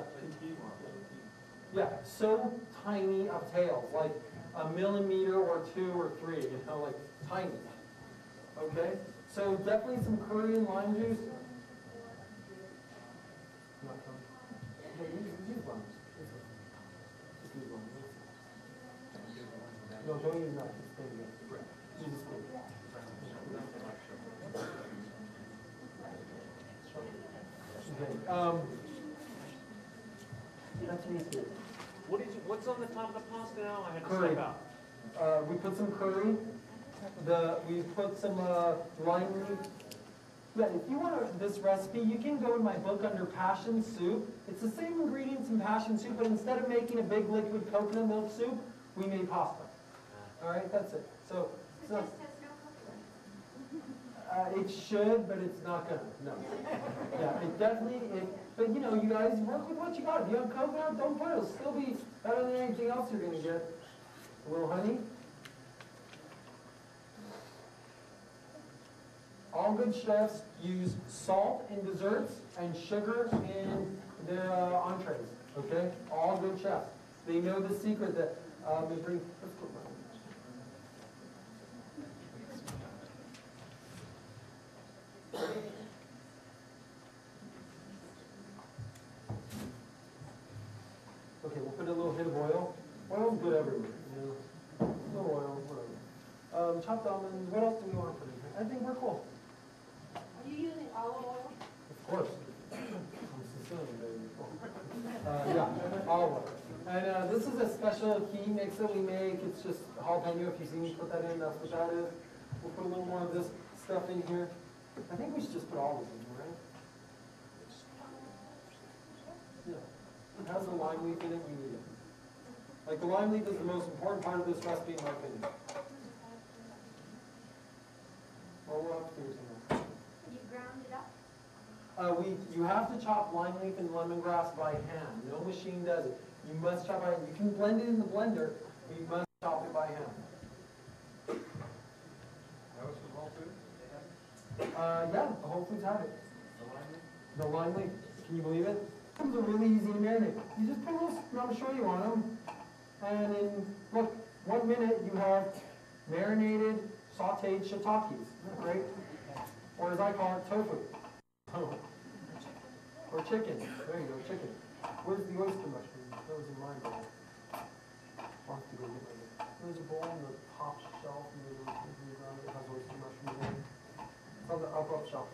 Yeah, so tiny of tails, like a millimeter or two or three, you know, like tiny. Okay, so definitely some and lime juice. Not coming. Hey, use- use limes. Just use limes. No, don't use that. Just take it. Use a spoon. Okay, um. That's me too. What did you, what's on the top of the pasta now? I had to Curry. step out. Uh, we put some curry, the, we put some, uh, lime leaf. Yeah, if you want this recipe, you can go in my book under passion soup. It's the same ingredients in passion soup, but instead of making a big liquid coconut milk soup, we made pasta. All right, that's it. So, It so, has no Uh, it should, but it's not gonna, no. Yeah, it definitely, it, but you know, you guys work with what you got. If you have coconut, don't put it, it'll still be better than anything else you're gonna get. A little honey. All good chefs use salt in desserts and sugar in their uh, entrees, okay? All good chefs. They know the secret that, um, they bring, let's mine. Okay, we'll put a little hit of oil. Oil's good everywhere, you know? Little oil, whatever. Um, chopped almonds, what else do we want to put in here? I think we're cool. Are you using olive oil? Of course. I'm Sicilian, baby. Uh, yeah, olive oil. And, uh, this is a special key mix that we make. It's just jalapeno. If you see me put that in, that's what that is. We'll put a little more of this stuff in here. I think we should just put all of them, right? Yeah. It has the lime leaf in it, we need it. Like, the lime leaf is the most important part of this recipe, in my opinion. Or we'll have to figure something out. You ground it up? Uh, we, you have to chop lime leaf and lemongrass by hand. No machine does it. You must chop by hand. You can blend it in the blender, but you must chop it by hand. That was from Whole Foods? Uh, yeah, the Whole Foods have it. The lime leaf. Can you believe it? These are really easy to marinate. You just put a little, I'm gonna you on them. And in, look, one minute you have marinated, sauteed shiitakes. Great? Or as I call it, tofu. Or chicken. There you go, chicken. Where's the oyster mushroom? That was in my bowl. I'll have to go get my, there's a bowl on the top shelf and there's a, there's a ground that has oyster mushrooms in it. The up, up.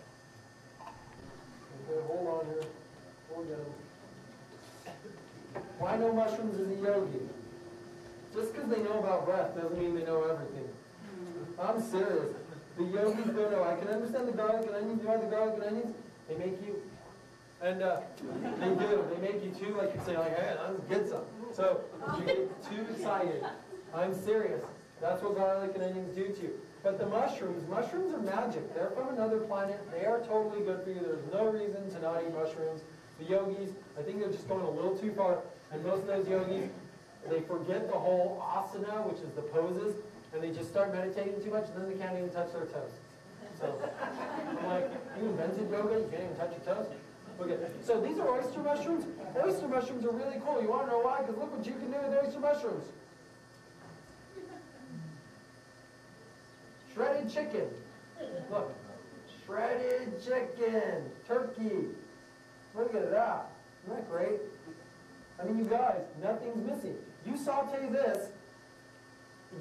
Okay, hold on here. We'll get. Why no mushrooms is a yogi? Just because they know about breath doesn't mean they know everything. I'm serious. The yogis don't know. I can understand the garlic and onions. You want the garlic and onions? They make you, and uh, they do. They make you too, like you say, like, hey, let's get some. So you get too excited. I'm serious. That's what garlic and onions do to you. But the mushrooms, mushrooms are magic. They're from another planet. They are totally good for you. There's no reason to not eat mushrooms. The yogis, I think they're just going a little too far. And most of those yogis, they forget the whole asana, which is the poses, and they just start meditating too much, and then they can't even touch their toes. So, I'm like, you invented yoga, you can't even touch your toes? Okay, so these are oyster mushrooms. Oyster mushrooms are really cool. You wanna know why? Because look what you can do with oyster mushrooms. Shredded chicken. Look, shredded chicken, turkey. Look at that. Isn't that great? I mean, you guys, nothing's missing. You saute this,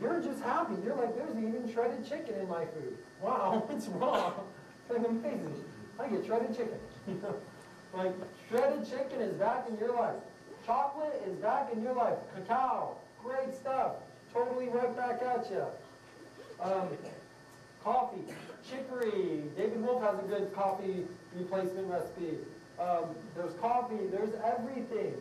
you're just happy. You're like, there's even shredded chicken in my food. Wow, what's wrong? Like amazing. I get shredded chicken. Like shredded chicken is back in your life. Chocolate is back in your life. Cacao, great stuff. Totally right back at you. Um, coffee, chicory. David Wolfe has a good coffee replacement recipe. Um, there's coffee, there's everything.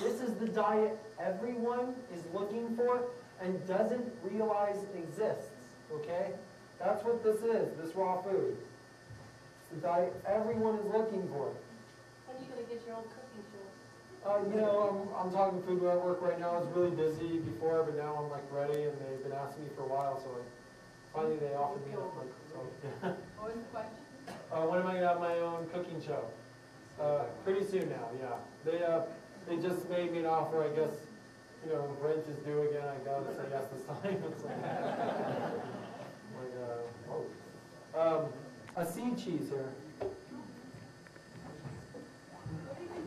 This is the diet everyone is looking for and doesn't realize exists, okay? That's what this is, this raw food. It's the diet everyone is looking for. When are you gonna get your own cooking show? Uh, you know, I'm, I'm talking food network right now. I was really busy before, but now I'm like ready and they've been asking me for a while, so I, finally they offered me, like, so. What was the question? Uh, when am I gonna have my own cooking show? Uh, pretty soon now, yeah. They, uh, they just made me an offer, I guess, you know, rent is due again, I gotta say yes this time. It's like, like, uh, oh. Um, a seed cheese here. What do you think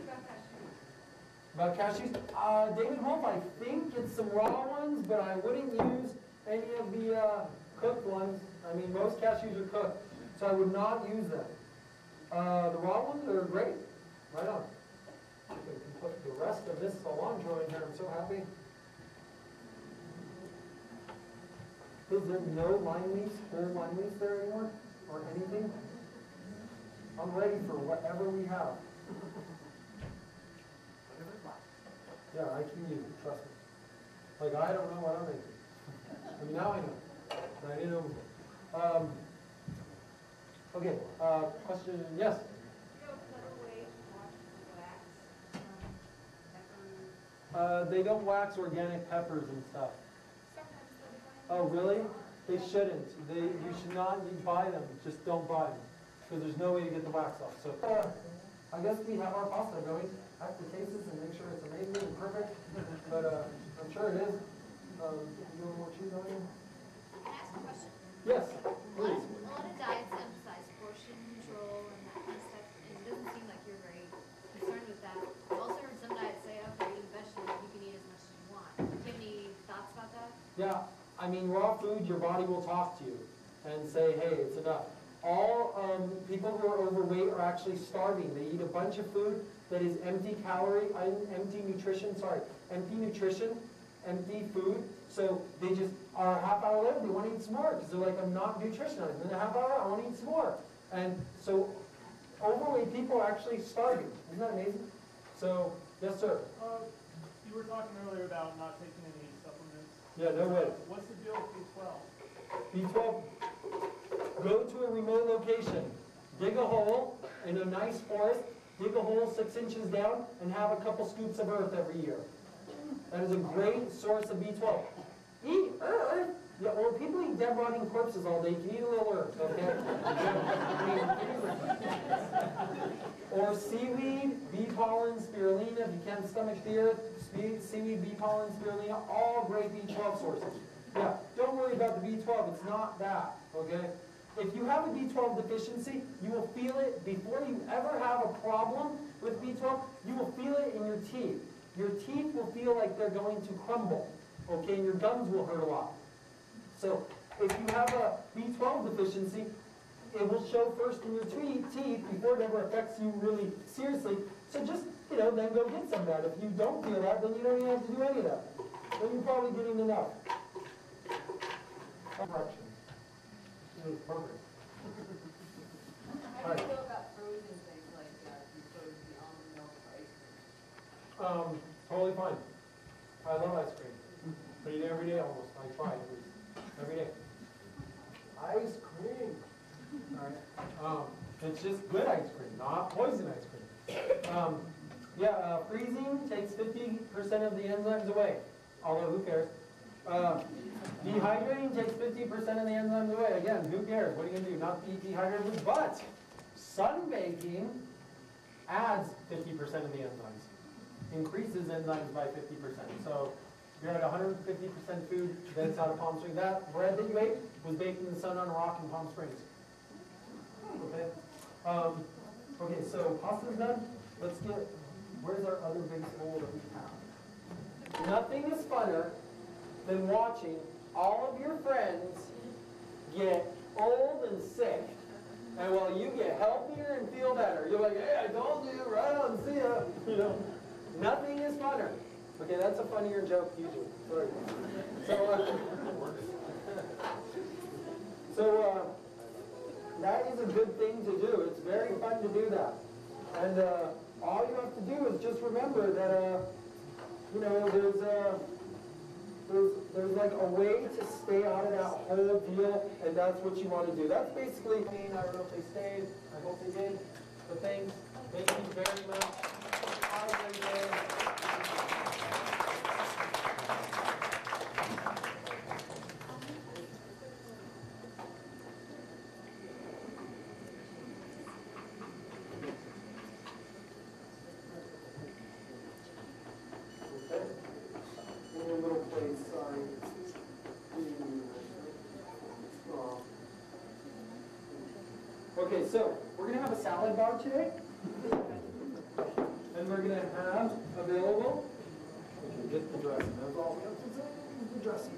about cashews? About cashews, uh, David Wolfe, I think it's some raw ones, but I wouldn't use any of the, uh, cooked ones. I mean, most cashews are cooked, so I would not use them. Uh, the raw ones are great, right on. I can put the rest of this cilantro in here, I'm so happy. Is there no lime leaves, whole lime leaves there anymore, or anything? I'm ready for whatever we have. Yeah, I can use it, trust me. Like, I don't know what I'm making. I mean, now I know, but I didn't know. Um, Okay, uh, question, yes? Uh, they don't wax organic peppers and stuff. Oh, really? They shouldn't. They, you should not you buy them. Just don't buy them. Because there's no way to get the wax off. So, uh, I guess we have our pasta going. Hack the cases and make sure it's amazing and perfect. But, uh, I'm sure it is. Um, you want more cheese on it? Can I ask a question? Yes, A lot, please. a lot of diets emphasize portion control and that kind of stuff, and it doesn't seem like you're very concerned with that. I've also heard some diets say, oh, if you're eating vegetables, you can eat as much as you want. Do you have any thoughts about that? Yeah, I mean, raw food, your body will talk to you and say, hey, it's enough. All um, people who are overweight are actually starving. They eat a bunch of food that is empty calorie, empty nutrition, sorry, empty nutrition, empty food. So they just are a half hour later, they want to eat some more because they're like, I'm not nutritionized. In a half hour, I want to eat some more. And so overweight people are actually starving. Isn't that amazing? So, yes, sir. Uh, You were talking earlier about not taking any supplements. Yeah, no way. What's the deal with B12? B12, go to a remote location, dig a hole in a nice forest, dig a hole six inches down, and have a couple scoops of earth every year. That is a great source of B12. Eat earth? Yeah, well, people eat dead rotting corpses all day, you can eat a little earth, okay? Or seaweed, bee pollen, spirulina, if you can't stomach the earth, seaweed, bee pollen, spirulina, all great B12 sources. Yeah, don't worry about the B12, it's not that, okay? If you have a B12 deficiency, you will feel it before you ever have a problem with B12, you will feel it in your teeth. Your teeth will feel like they're going to crumble, okay, and your gums will hurt a lot. So if you have a B12 deficiency, it will show first in your teeth before it ever affects you really seriously. So just, you know, then go get some of that. If you don't feel that, then you don't even have to do any of that. Then you're probably getting enough. Correction. It was perfect. How do you feel about frozen things like, uh, you the almond milk ice cream? Um, totally fine. I love ice cream. Every day almost. I try at least. Every day. Ice cream. Alright. Um, it's just good ice cream, not poison ice cream. Um, yeah, uh, freezing takes fifty percent of the enzymes away. Although, who cares? Uh, dehydrating takes fifty percent of the enzymes away. Again, who cares? What are you gonna do? Not be dehydrated? But sunbaking adds fifty percent of the enzymes increases enzymes by fifty percent. So you're at hundred and fifty percent food that's out of Palm Springs. That bread that you ate was baked in the sun on a rock in Palm Springs. Okay? Um, okay, so pasta's done. Let's get, where's our other big bowl that we have? Nothing is funner than watching all of your friends get old and sick. And while you get healthier and feel better, you're like, hey, I told you, right on, see ya. You know, nothing is funner. Okay, that's a funnier joke usually. Sorry. So, uh, so uh, that is a good thing to do. It's very fun to do that. And uh, all you have to do is just remember that, uh, you know, there's uh, there's, there's like a way to stay out of that whole deal, and that's what you want to do. That's basically, I mean, I don't know if they stayed, I hope they did, but thanks, thank you very much. Have a great day. Okay. In your little place, sorry. Oh. Okay, so we're gonna have a salad bar today. And we're gonna have available, we can get the dressing, that's all we have to say, is the dressing.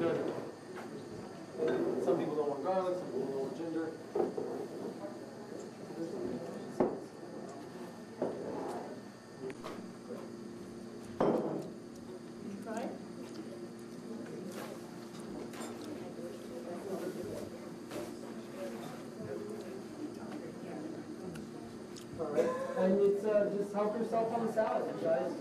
No, no. Some people don't want garlic, some people don't want ginger. All and it's, uh, just help yourself on the salad, guys.